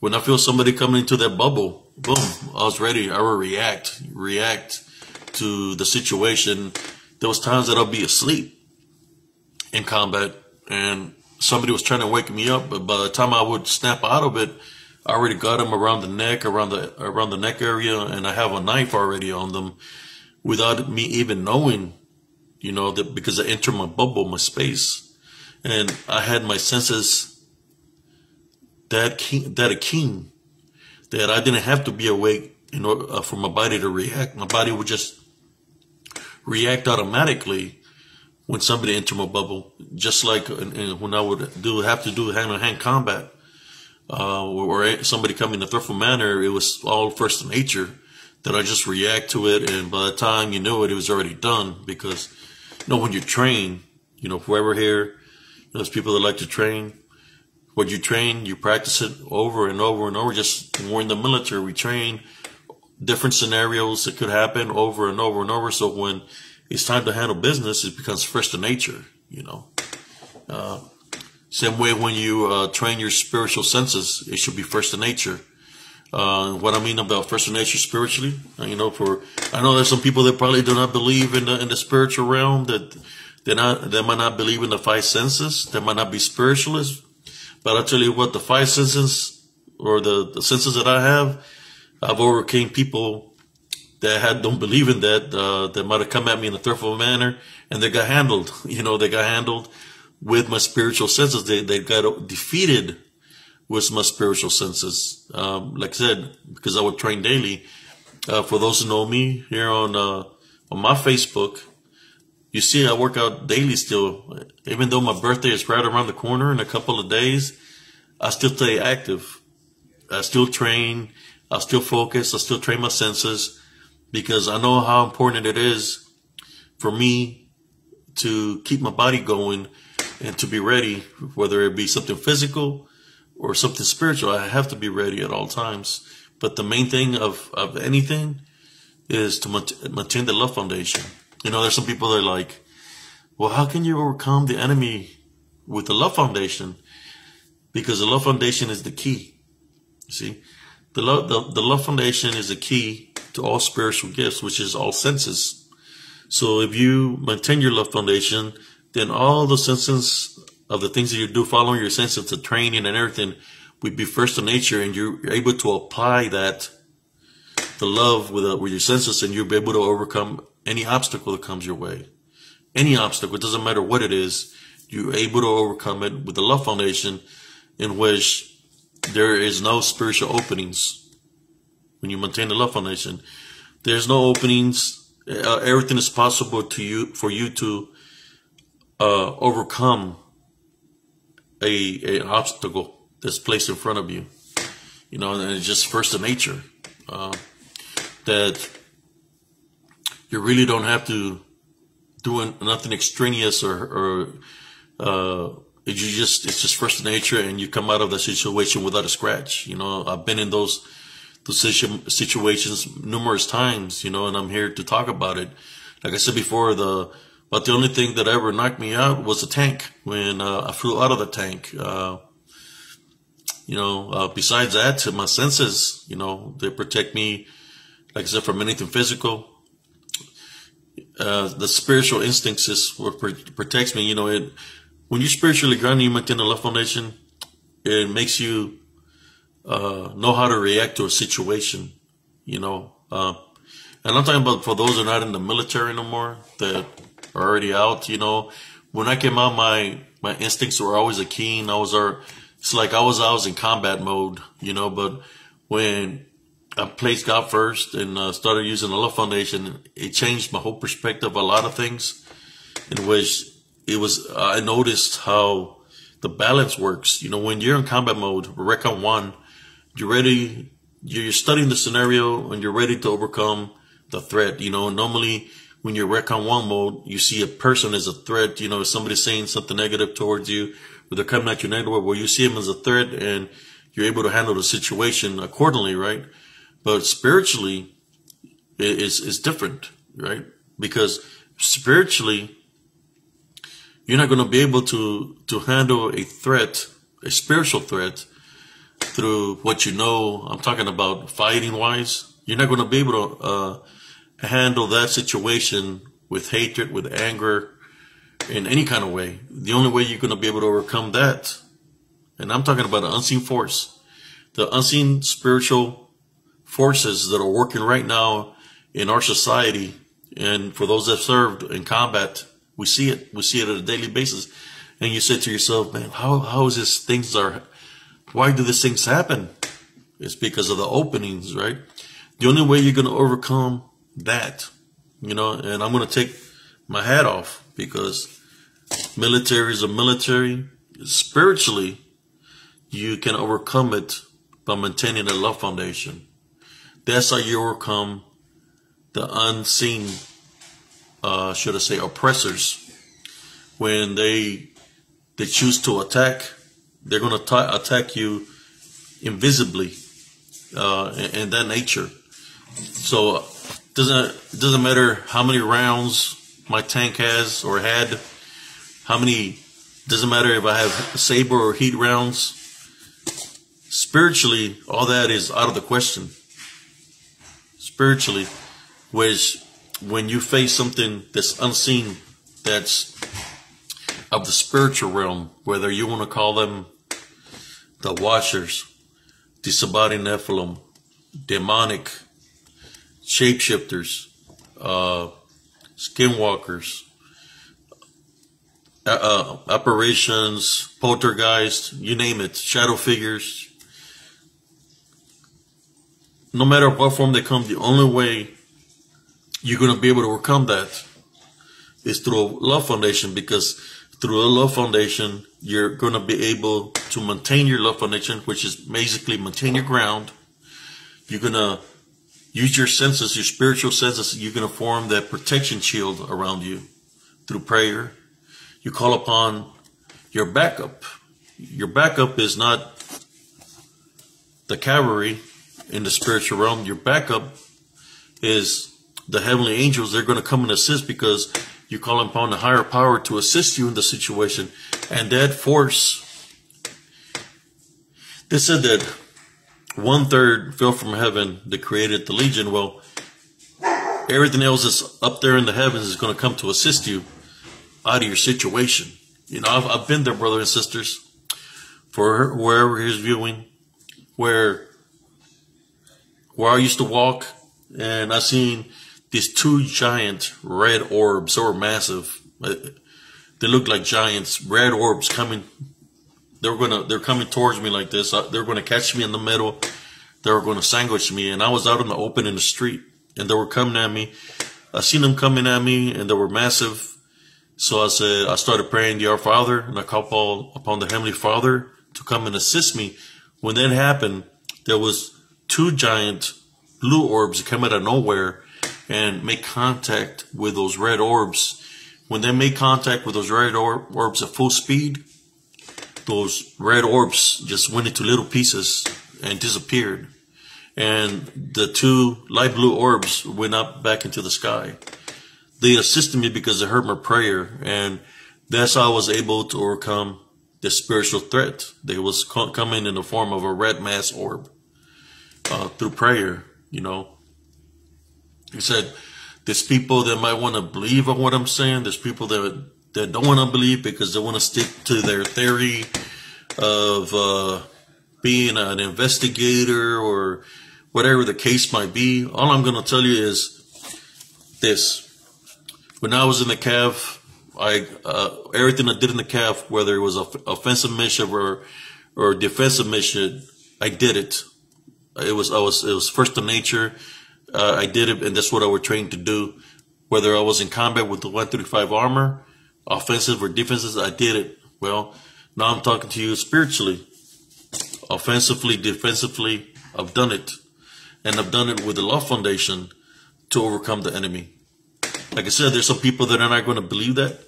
When I feel somebody coming into that bubble, boom, I was ready. I would react, react to the situation. There was times that I'll be asleep in combat and somebody was trying to wake me up, but by the time I would snap out of it, I already got them around the neck, around the around the neck area, and I have a knife already on them, without me even knowing, you know, that because I entered my bubble, my space, and I had my senses that keen, that a keen, that I didn't have to be awake in order uh, for my body to react. My body would just react automatically when somebody entered my bubble, just like when I would do have to do hand to hand combat, uh, or somebody coming in a threatful manner, it was all first nature that I just react to it, and by the time you knew it, it was already done. Because you know when you train, you know whoever here, there's people that like to train. What you train, you practice it over and over and over. Just we're in the military, we train different scenarios that could happen over and over and over. So when it's time to handle business, it becomes first to nature, you know. Uh, same way when you uh, train your spiritual senses, it should be first to nature. Uh, what I mean about first to nature spiritually, you know, for I know there's some people that probably do not believe in the in the spiritual realm that they not they might not believe in the five senses, they might not be spiritualists. But I'll tell you what, the five senses or the, the senses that I have, I've overcame people that had don't believe in that uh, that might have come at me in a threatful manner, and they got handled. *laughs* You know, they got handled with my spiritual senses. They they got defeated with my spiritual senses. Um, like I said, because I would train daily. Uh, for those who know me here on uh, on my Facebook, you see I work out daily still. Even though my birthday is right around the corner in a couple of days, I still stay active. I still train. I still focus. I still train my senses because I know how important it is for me to keep my body going and to be ready, whether it be something physical or something spiritual. I have to be ready at all times. But the main thing of, of anything is to maintain the love foundation. You know, there's some people that are like, well, how can you overcome the enemy with the love foundation? Because the love foundation is the key. You See, the love, the, the love foundation is the key to all spiritual gifts, which is all senses. So if you maintain your love foundation, then all the senses of the things that you do following your senses, the training and everything, would be first in nature, and you're able to apply that, the love with, with your senses, and you'll be able to overcome any obstacle that comes your way. Any obstacle, it doesn't matter what it is, you're able to overcome it with the love foundation, in which there is no spiritual openings when you maintain the love foundation. There's no openings. Uh, everything is possible to you for you to uh, overcome a, an obstacle that's placed in front of you. You know, and it's just first of nature uh, that you really don't have to do nothing extraneous or, or uh, you just it's just first nature, and you come out of that situation without a scratch. You know, I've been in those those situations numerous times, you know, and I'm here to talk about it. Like I said before, the but the only thing that ever knocked me out was the tank when uh, I flew out of the tank. Uh, you know, uh, besides that, my senses, you know, they protect me, like I said, from anything physical. Uh, the spiritual instincts is what protects me. You know, it when you're spiritually grounded, you maintain the love foundation. It makes you uh, know how to react to a situation, you know. Uh, and I'm talking about for those who are not in the military no more, that are already out, you know. When I came out, my, my instincts were always a keen. I was our, it's like I was I was in combat mode, you know. But when I placed God first and uh, started using the Love Foundation, it changed my whole perspective a lot of things. In which it was, I noticed how the balance works. You know, when you're in combat mode, REDCON One, you're ready. You're studying the scenario and you're ready to overcome the threat. You know, normally when you're REDCON One mode, you see a person as a threat. You know, somebody saying something negative towards you, or they're coming at you negative, where you see them as a threat and you're able to handle the situation accordingly, right? But spiritually, it's, it's different, right? Because spiritually, you're not going to be able to, to handle a threat, a spiritual threat through what you know. I'm talking about fighting wise. You're not going to be able to, uh, handle that situation with hatred, with anger, in any kind of way. The only way you're going to be able to overcome that, and I'm talking about an unseen force, the unseen spiritual forces that are working right now in our society. And for those that served in combat, we see it. We see it on a daily basis. And you say to yourself, man, how, how is this things are, why do these things happen? It's because of the openings, right? The only way you're going to overcome that, you know, and I'm going to take my hat off because military is a military. Spiritually, you can overcome it by maintaining a love foundation. That's how you overcome the unseen, uh, should I say, oppressors. When they they choose to attack, they're going to attack you invisibly, uh, in, in that nature. So doesn't doesn't matter how many rounds my tank has or had, how many doesn't matter if I have sabot or heat rounds. Spiritually, all that is out of the question. Spiritually, which when you face something that's unseen, that's of the spiritual realm, whether you want to call them the watchers, disembodied Nephilim, demonic, shapeshifters, uh, skinwalkers, uh, uh, apparitions, poltergeist, you name it, shadow figures. No matter what form they come, the only way you're going to be able to overcome that is through a love foundation because through a love foundation, you're going to be able to maintain your love foundation, which is basically maintain your ground. You're going to Use your senses, your spiritual senses. You're going to form that protection shield around you through prayer. You call upon your backup. Your backup is not the cavalry in the spiritual realm. Your backup is the heavenly angels. They're going to come and assist because you call upon the higher power to assist you in the situation. And that force, they said that one third fell from heaven that created the legion. Well, everything else that's up there in the heavens is going to come to assist you out of your situation. You know, I've, I've been there, brothers and sisters, for wherever he's viewing, where where I used to walk, and I seen these two giant red orbs, so massive. They look like giants, red orbs coming they're gonna they're coming towards me like this. Uh, they're gonna catch me in the middle. They were gonna sandwich me, and I was out in the open in the street, and they were coming at me. I seen them coming at me, and they were massive. So I said, I started praying the Our Father, and I called upon the Heavenly Father to come and assist me. When that happened, there was two giant blue orbs that come out of nowhere and make contact with those red orbs. When they make contact with those red orbs at full speed, those red orbs just went into little pieces and disappeared. And the two light blue orbs went up back into the sky. They assisted me because they heard my prayer. And that's how I was able to overcome the spiritual threat. They was coming in the form of a red mass orb uh, through prayer, you know. He said, there's people that might want to believe on what I'm saying. There's people that that don't want to believe because they want to stick to their theory of uh, being an investigator or whatever the case might be. All I'm going to tell you is this: when I was in the Cav, I uh, everything I did in the Cav, whether it was offensive mission or or defensive mission, I did it. It was I was it was first of nature. Uh, I did it, and that's what I was trained to do. Whether I was in combat with the 135 armor, offensive or defensive, I did it. Well, now I'm talking to you spiritually, offensively, defensively. I've done it, and I've done it with the love foundation to overcome the enemy. Like I said, there's some people that are not going to believe that.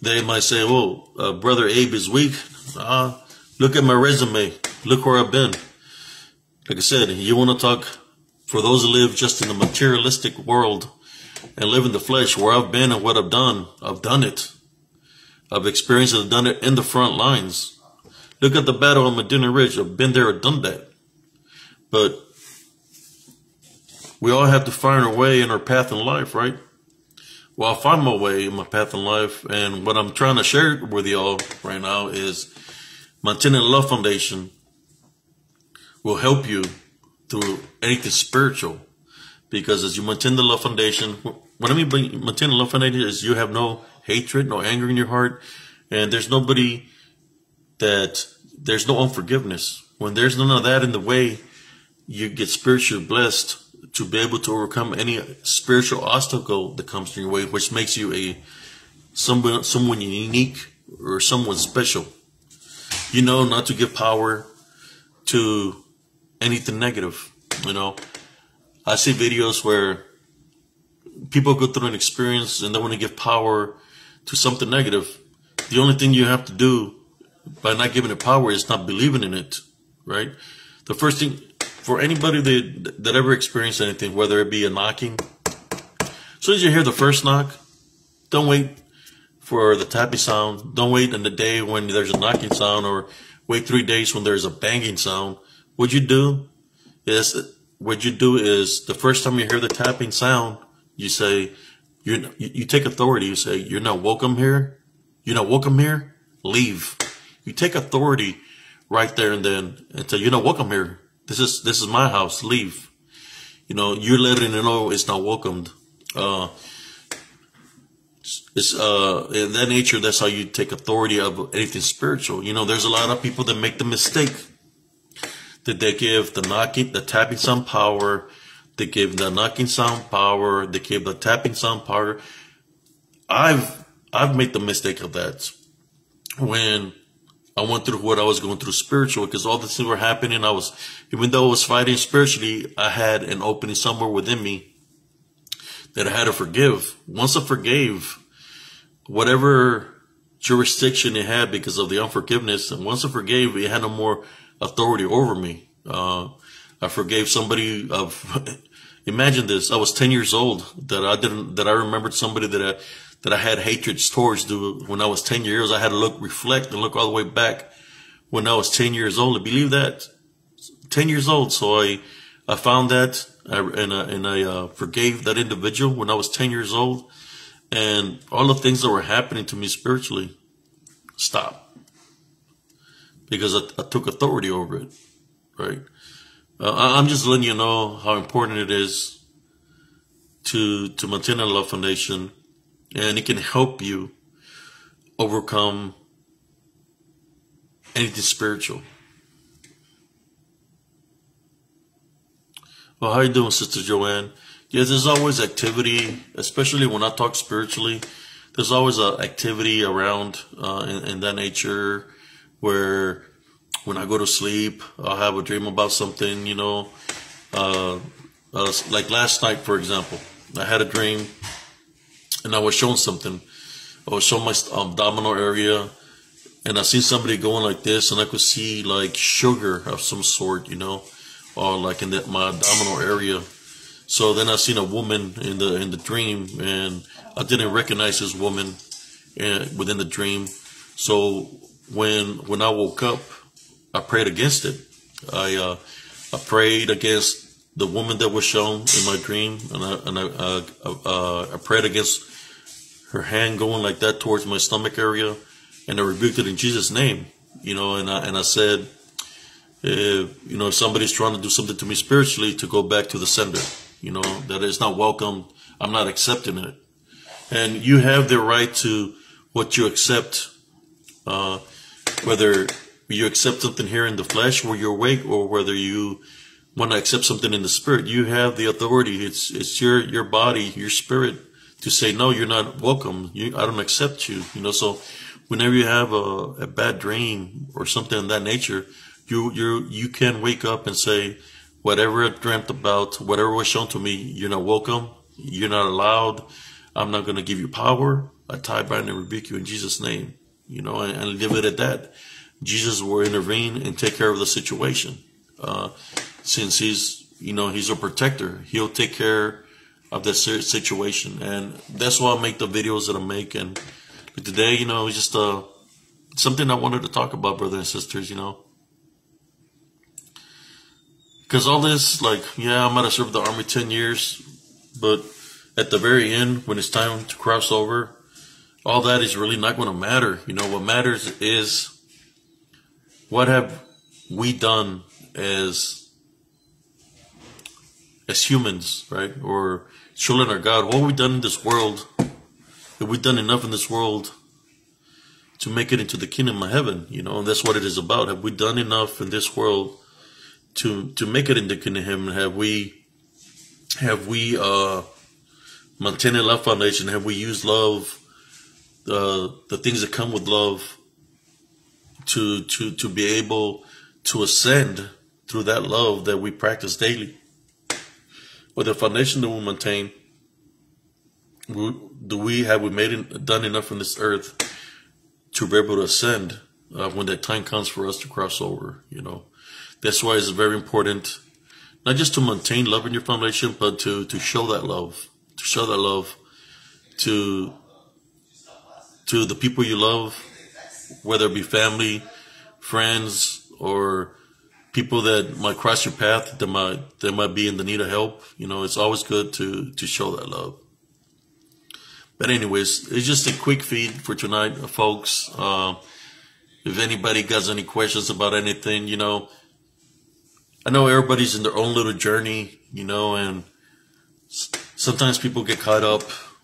They might say, "Oh, uh, brother Abe is weak." Uh, look at my resume. Look where I've been. Like I said, you want to talk for those who live just in the materialistic world and live in the flesh, where I've been and what I've done. I've done it. I've experienced it. I've done it in the front lines. Look at the battle on Medina Ridge. I've been there. I've done that. But we all have to find our way in our path in life, right? Well, I find my way in my path in life, and what I'm trying to share with y'all right now is Montana Love Foundation will help you through anything spiritual. Because as you maintain the Love Foundation, what I mean by maintain the Love Foundation is you have no hatred, no anger in your heart, and there's nobody that there's no unforgiveness. When there's none of that in the way, you get spiritually blessed to be able to overcome any spiritual obstacle that comes in your way, which makes you a someone someone unique or someone special. You know not to give power to anything negative. You know, I see videos where people go through an experience and they want to give power to something negative. The only thing you have to do by not giving it power is not believing in it, right? The first thing for anybody that, that ever experienced anything, whether it be a knocking, as soon as you hear the first knock, don't wait for the tapping sound. Don't wait in the day when there's a knocking sound or wait three days when there's a banging sound. What you do is, what you do is the first time you hear the tapping sound, you say, you you take authority. You say, you're not welcome here. You're not welcome here. Leave. You take authority right there and then and say, you're not welcome here. This is this is my house. Leave. You know, you're letting it know it's not welcomed. Uh, it's uh in that nature. That's how you take authority of anything spiritual. You know, there's a lot of people that make the mistake that they give the knocking, the tapping sound power. They give the knocking sound power. They give the tapping sound power. I've I've made the mistake of that when I went through what I was going through spiritual because all the things were happening. I was, even though I was fighting spiritually, I had an opening somewhere within me that I had to forgive. Once I forgave, whatever jurisdiction it had because of the unforgiveness, and once I forgave, it had no more authority over me. Uh, I forgave somebody of, *laughs* imagine this, I was 10 years old that I didn't, that I remembered somebody that I, that I had hatred towards when I was 10 years. I had to look, reflect and look all the way back when I was 10 years old. I believe that 10 years old. So I, I found that and I, and I uh, forgave that individual when I was 10 years old and all the things that were happening to me spiritually stopped because I, I took authority over it. Right. Uh, I'm just letting you know how important it is to, to maintain a love foundation and it can help you overcome anything spiritual. Well, how you doing, Sister Joanne? Yeah, there's always activity, especially when I talk spiritually. There's always a activity around uh, in, in that nature where when I go to sleep, I'll have a dream about something, you know. Uh, uh, like last night, for example, I had a dream and I was shown something. I was showing my abdominal area, and I seen somebody going like this, and I could see like sugar of some sort, you know, or like in the, my abdominal area. So then I seen a woman in the in the dream, and I didn't recognize this woman uh, within the dream. So when when I woke up, I prayed against it. I uh, I prayed against the woman that was shown in my dream, and I and I, uh, uh, I prayed against her hand going like that towards my stomach area, and I rebuked it in Jesus' name. You know, and I and I said, if, you know, if somebody's trying to do something to me spiritually, to go back to the sender. You know, that is not welcome. I'm not accepting it. And you have the right to what you accept, uh, whether you accept something here in the flesh where you're awake or whether you want to accept something in the spirit, you have the authority. It's, it's your, your body, your spirit to say, no, you're not welcome. You, I don't accept you. You know, so whenever you have a, a bad dream or something of that nature, you, you, you can wake up and say, whatever I dreamt about, whatever was shown to me, you're not welcome. You're not allowed. I'm not going to give you power. I tie, bind, and rebuke you in Jesus' name, you know, and, and leave it at that. Jesus will intervene and take care of the situation. Uh, since he's, you know, he's a protector, he'll take care of that situation. And that's why I make the videos that I make. And today, you know, just, uh, something I wanted to talk about, brothers and sisters, you know. Cause all this, like, yeah, I might have served the army 10 years, but at the very end, when it's time to cross over, all that is really not going to matter. You know, what matters is what have we done as as humans, right? Or children of God, what have we done in this world? Have we done enough in this world to make it into the kingdom of heaven? You know, and that's what it is about. Have we done enough in this world to to make it into the kingdom of heaven? Have we have we uh maintained a love foundation? Have we used love, uh, the things that come with love to to to be able to ascend through that love that we practice daily. With the foundation that we maintain, do we have we made it, done enough on this earth to be able to ascend uh, when that time comes for us to cross over? You know, that's why it's very important not just to maintain love in your foundation, but to to show that love, to show that love to to the people you love whether it be family, friends, or people that might cross your path that might that might be in the need of help. You know, it's always good to to show that love. But anyways, it's just a quick feed for tonight, folks. Uh, if anybody got any questions about anything, you know, I know everybody's in their own little journey, you know, and sometimes people get caught up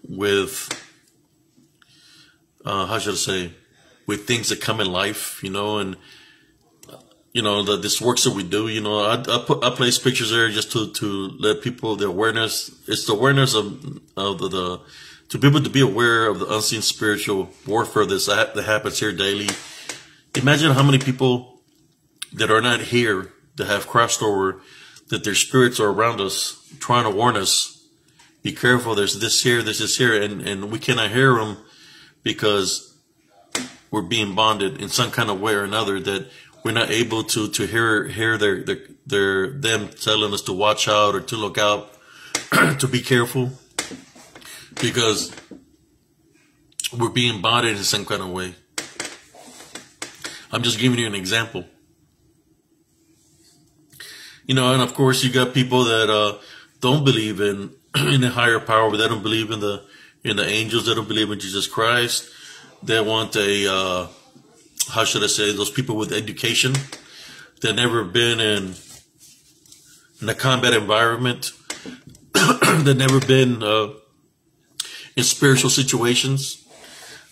with, uh, how should I say, with things that come in life, you know, and you know the this works that we do. You know, I, I put I place pictures there just to to let people the awareness. It's the awareness of of the, the to be able to be aware of the unseen spiritual warfare that's, that happens here daily. Imagine how many people that are not here that have crossed over, that their spirits are around us, trying to warn us, be careful, there's this here, there's this here, and, and we cannot hear them because we're being bonded in some kind of way or another that we're not able to to hear hear their their, their them telling us to watch out or to look out *clears throat* to be careful because we're being bonded in some kind of way. I'm just giving you an example. You know, and of course you got people that uh, don't believe in *clears throat* in a higher power, but they don't believe in the in the angels, that don't believe in Jesus Christ they want a, uh, how should I say, those people with education that never been in, in a combat environment, *clears throat* that never been uh, in spiritual situations,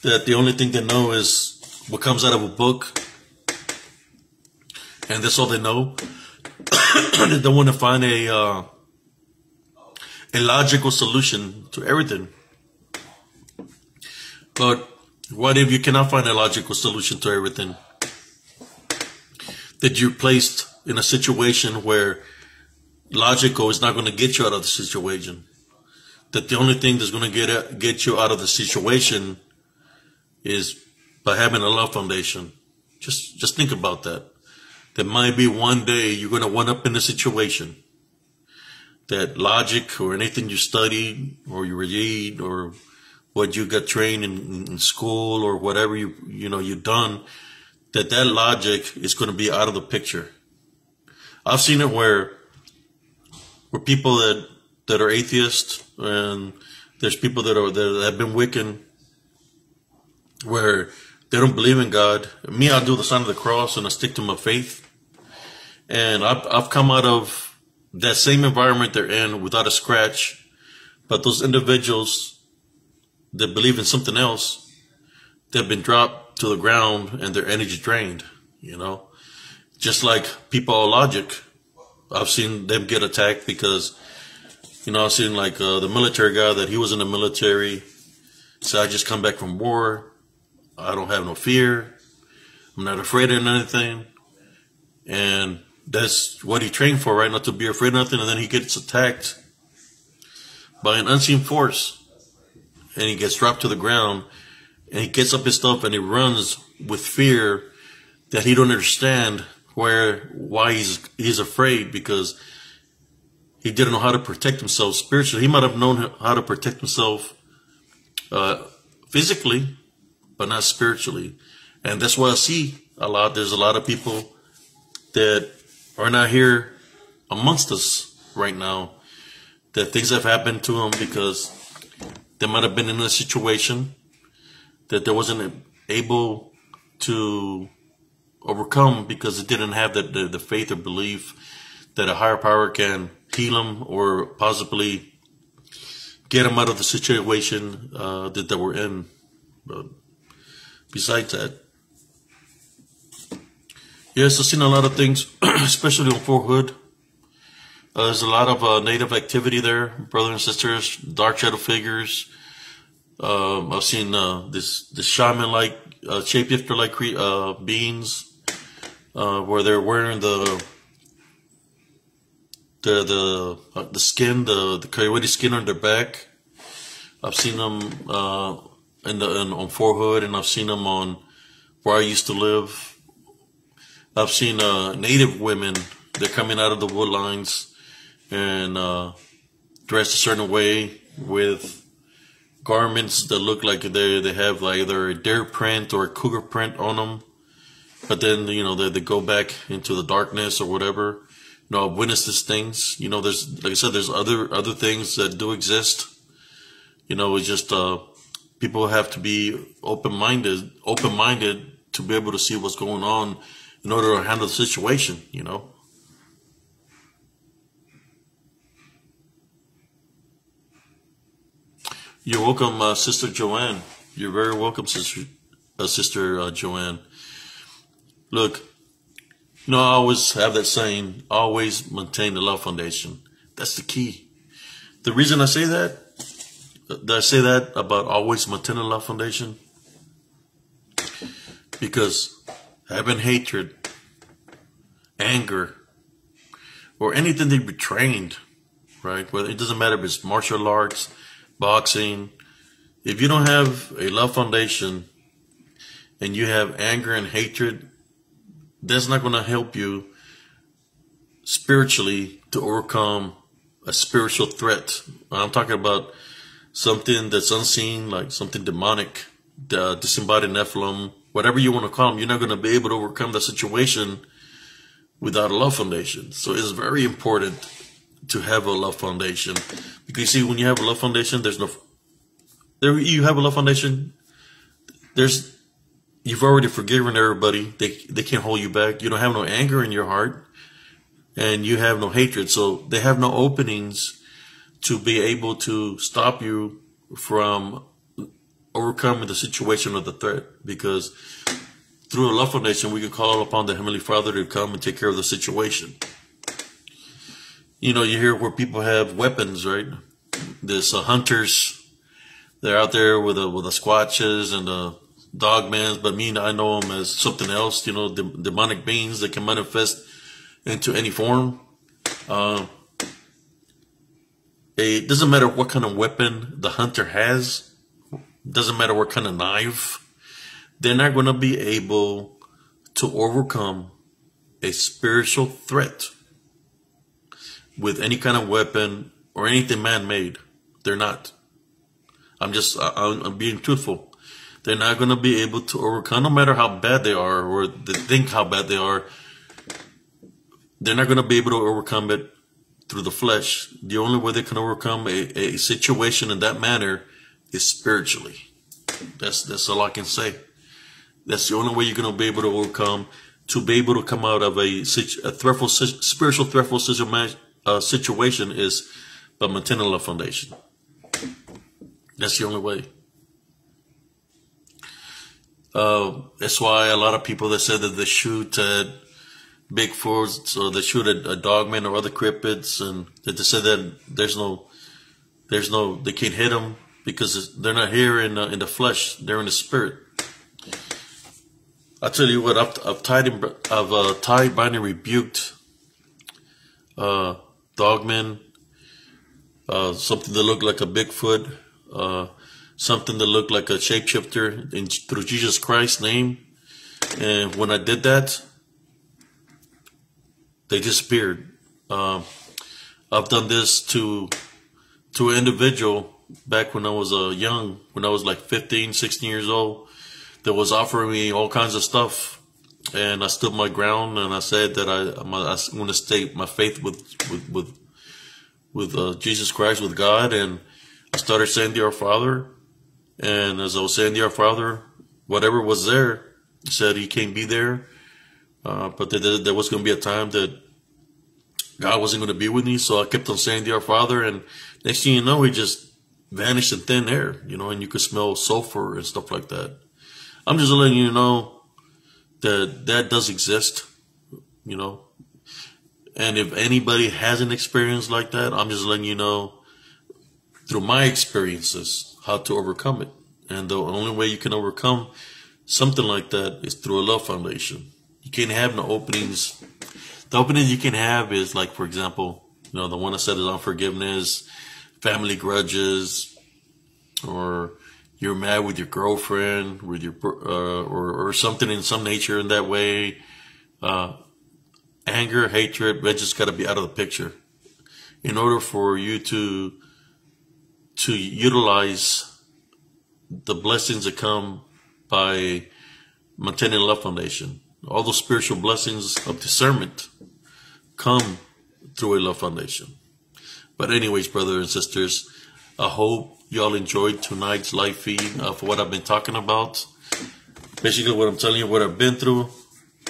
that the only thing they know is what comes out of a book, and that's all they know. *clears throat* they don't want to find a uh, a logical solution to everything. But what if you cannot find a logical solution to everything? That you're placed in a situation where logical is not going to get you out of the situation. That the only thing that's going to get get you out of the situation is by having a love foundation. Just just think about that. There might be one day you're going to wind up in a situation that logic or anything you study or you read or what you got trained in, in school or whatever you you know you've done, that that logic is going to be out of the picture. I've seen it where where people that that are atheists and there's people that are that have been Wiccan where they don't believe in God. Me, I do the sign of the cross and I stick to my faith. And I've, I've come out of that same environment they're in without a scratch. But those individuals that believe in something else, they've been dropped to the ground and their energy drained. you know, just like people are logic. I've seen them get attacked because, you know, I've seen like uh, the military guy that he was in the military. So I just come back from war. I don't have no fear. I'm not afraid of anything. And that's what he trained for, right? Not to be afraid of nothing. And then he gets attacked by an unseen force and he gets dropped to the ground and he gets up his stuff and he runs with fear that he don't understand where, why he's, he's afraid because he didn't know how to protect himself spiritually. He might have known how to protect himself, uh, physically, but not spiritually. And that's why I see a lot. There's a lot of people that are not here amongst us right now. That things have happened to them because they might have been in a situation that they wasn't able to overcome because it didn't have the, the, the faith or belief that a higher power can heal them or possibly get them out of the situation uh, that they were in. But besides that, yes, I've seen a lot of things, *clears throat* especially on Fort Hood. Uh, there's a lot of uh, native activity there, brothers and sisters, dark shadow figures. Um, I've seen uh, this this shaman like uh, shapeshifter like uh, beings uh, where they're wearing the the the uh, the skin, the the coyote skin on their back. I've seen them uh, in the in, on Fort Hood, and I've seen them on where I used to live. I've seen uh, native women. They're coming out of the wood lines and uh, dressed a certain way with garments that look like they they have like either a deer print or a cougar print on them but then you know they, they go back into the darkness or whatever. You know I've witnessed these things. You know there's like i said there's other other things that do exist. You know it's just uh people have to be open-minded open-minded to be able to see what's going on in order to handle the situation you know you're welcome uh, sister joanne you're very welcome sister uh, sister uh, joanne Look, you know, I always have that saying, always maintain the love foundation. That's the key. The reason I say that, that I say that about always maintain the love foundation, because having hatred, anger, or anything that you trained, right? Whether it doesn't matter if it's martial arts, boxing, if you don't have a love foundation and you have anger and hatred that's not going to help you spiritually to overcome a spiritual threat. I'm talking about something that's unseen, like something demonic, the disembodied Nephilim, whatever you want to call them. You're not going to be able to overcome that situation without a love foundation. So it's very important to have a love foundation because you see, when you have a love foundation, there's no there. You have a love foundation. There's You've already forgiven everybody. They they can't hold you back. You don't have no anger in your heart, and you have no hatred. So they have no openings to be able to stop you from overcoming the situation or the threat. Because through a love foundation, we can call upon the Heavenly Father to come and take care of the situation. You know, you hear where people have weapons, right? There's uh, hunters. They're out there with the with the squatches and the dogmans, but me, and I know them as something else, you know, the demonic beings that can manifest into any form. Uh, it doesn't matter what kind of weapon the hunter has, doesn't matter what kind of knife, they're not going to be able to overcome a spiritual threat with any kind of weapon or anything man made. They're not. I'm just, I'm being truthful. They're not going to be able to overcome, no matter how bad they are or they think how bad they are. They're not going to be able to overcome it through the flesh. The only way they can overcome a, a situation in that manner is spiritually. That's that's all I can say. That's the only way you're going to be able to overcome to be able to come out of a, a threatful, spiritual threatful uh, situation is by maintaining a foundation. That's the only way. Uh, that's why a lot of people that said that they shoot at Bigfoot, or they shoot at, at dogmen or other cryptids, and that they said that there's no, there's no, they can't hit them because they're not here in uh, in the flesh; they're in the spirit. I tell you what, I've, I've tied, him, I've uh, tied, bind, and rebuked uh, dogmen, uh, something that looked like a Bigfoot, uh, something that looked like a shapeshifter in, through Jesus Christ's name. And when I did that, they disappeared. Uh, I've done this to to an individual back when I was uh, young, when I was like 15, 16 years old, that was offering me all kinds of stuff. And I stood my ground and I said that I, I'm, I want to state my faith with, with, with, with uh, Jesus Christ, with God. And I started saying to our Father. And as I was saying to our Father, whatever was there, said he can't be there. Uh, but there, there was going to be a time that God wasn't going to be with me. So I kept on saying to our Father. And next thing you know, he just vanished in thin air, you know, and you could smell sulfur and stuff like that. I'm just letting you know that that does exist, you know. And if anybody has an experience like that, I'm just letting you know through my experiences how to overcome it. And the only way you can overcome something like that is through a love foundation. You can't have no openings. The openings you can have is like, for example, you know, the one I said is unforgiveness, family grudges, or you're mad with your girlfriend, with your uh, or or something in some nature in that way. Uh, anger, hatred, that just got to be out of the picture. In order for you to to utilize the blessings that come by maintaining love foundation, all those spiritual blessings of discernment come through a love foundation. But anyways, brothers and sisters, I hope y'all enjoyed tonight's live feed of what I've been talking about. Basically, what I'm telling you, what I've been through,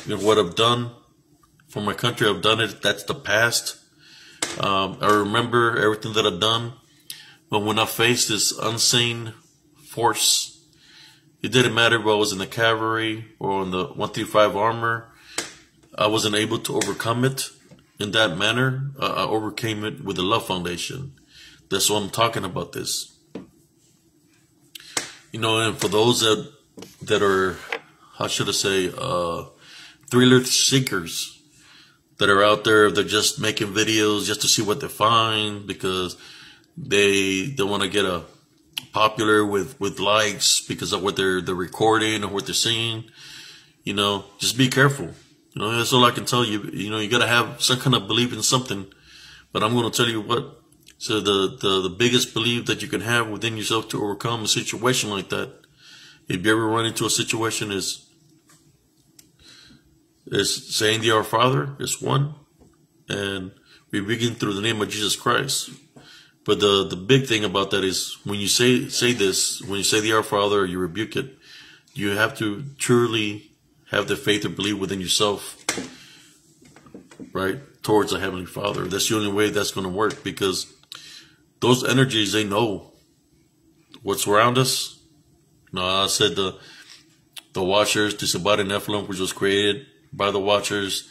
know, what I've done for my country. I've done it. That's the past. Um, I remember everything that I've done. But when I faced this unseen force, it didn't matter if I was in the cavalry or in the 135 armor. I wasn't able to overcome it in that manner. Uh, I overcame it with the love foundation. That's what I'm talking about this. You know, and for those that that are, how should I say, uh, thriller seekers that are out there, they're just making videos just to see what they find because they they want to get a popular with with likes because of what they're they're recording or what they're seeing. You know, just be careful. You know, that's all I can tell you. You know, you got to have some kind of belief in something. But I'm going to tell you what. So the, the, the biggest belief that you can have within yourself to overcome a situation like that, if you ever run into a situation is, is saying the Our Father is one, and we begin through the name of Jesus Christ. But the, the big thing about that is when you say, say this, when you say the Our Father, you rebuke it, you have to truly have the faith or believe within yourself, right, towards the Heavenly Father. That's the only way that's going to work because those energies, they know what's around us. No, I said the the Watchers, the Sabbat Nephilim, which was created by the Watchers,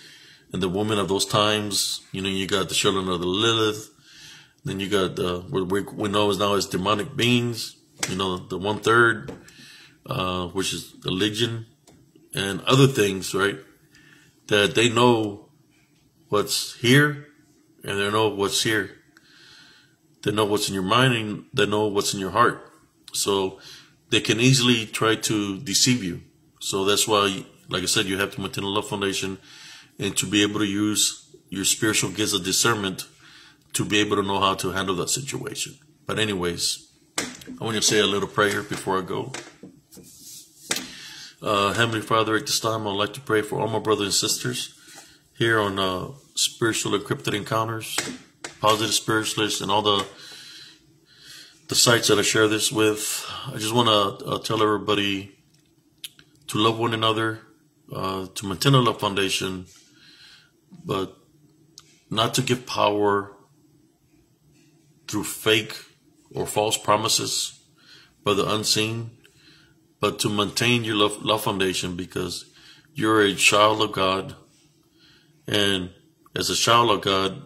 and the women of those times. You know, you got the children of the Lilith. Then you got the what we know is now as demonic beings. You know, the one third, uh, which is the Legion, and other things, right? That they know what's here and they know what's here. They know what's in your mind and they know what's in your heart. So they can easily try to deceive you. So that's why, like I said, you have to maintain a love foundation and to be able to use your spiritual gifts of discernment to be able to know how to handle that situation. But anyways, I want to say a little prayer before I go. Uh, Heavenly Father, at this time, I'd like to pray for all my brothers and sisters here on uh, Spiritual and Cryptid Encounters, Positive Spiritualists, and all the the sites that I share this with. I just want to uh, tell everybody to love one another, uh, to maintain a love foundation, but not to give power through fake or false promises by the unseen but to maintain your love, love foundation because you're a child of God. And as a child of God,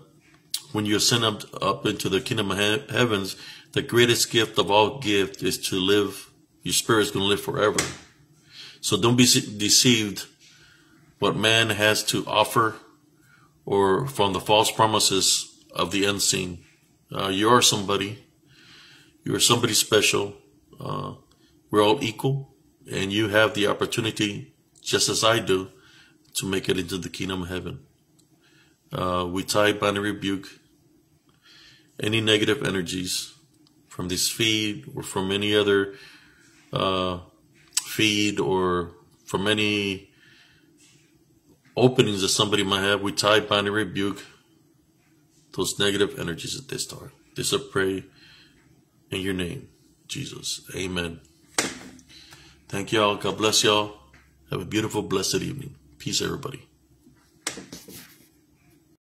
when you ascend up, up into the kingdom of he- heavens, the greatest gift of all gift is to live. Your spirit's going to live forever. So don't be deceived what man has to offer or from the false promises of the unseen. Uh, you are somebody. You are somebody special. Uh, we're all equal, and you have the opportunity, just as I do, to make it into the kingdom of heaven. Uh, we bind, and rebuke any negative energies from this feed or from any other uh, feed or from any openings that somebody might have. We tie, bind, and rebuke those negative energies at this time. This I pray in your name, Jesus. Amen. Thank y'all. God bless y'all. Have a beautiful, blessed evening. Peace, everybody.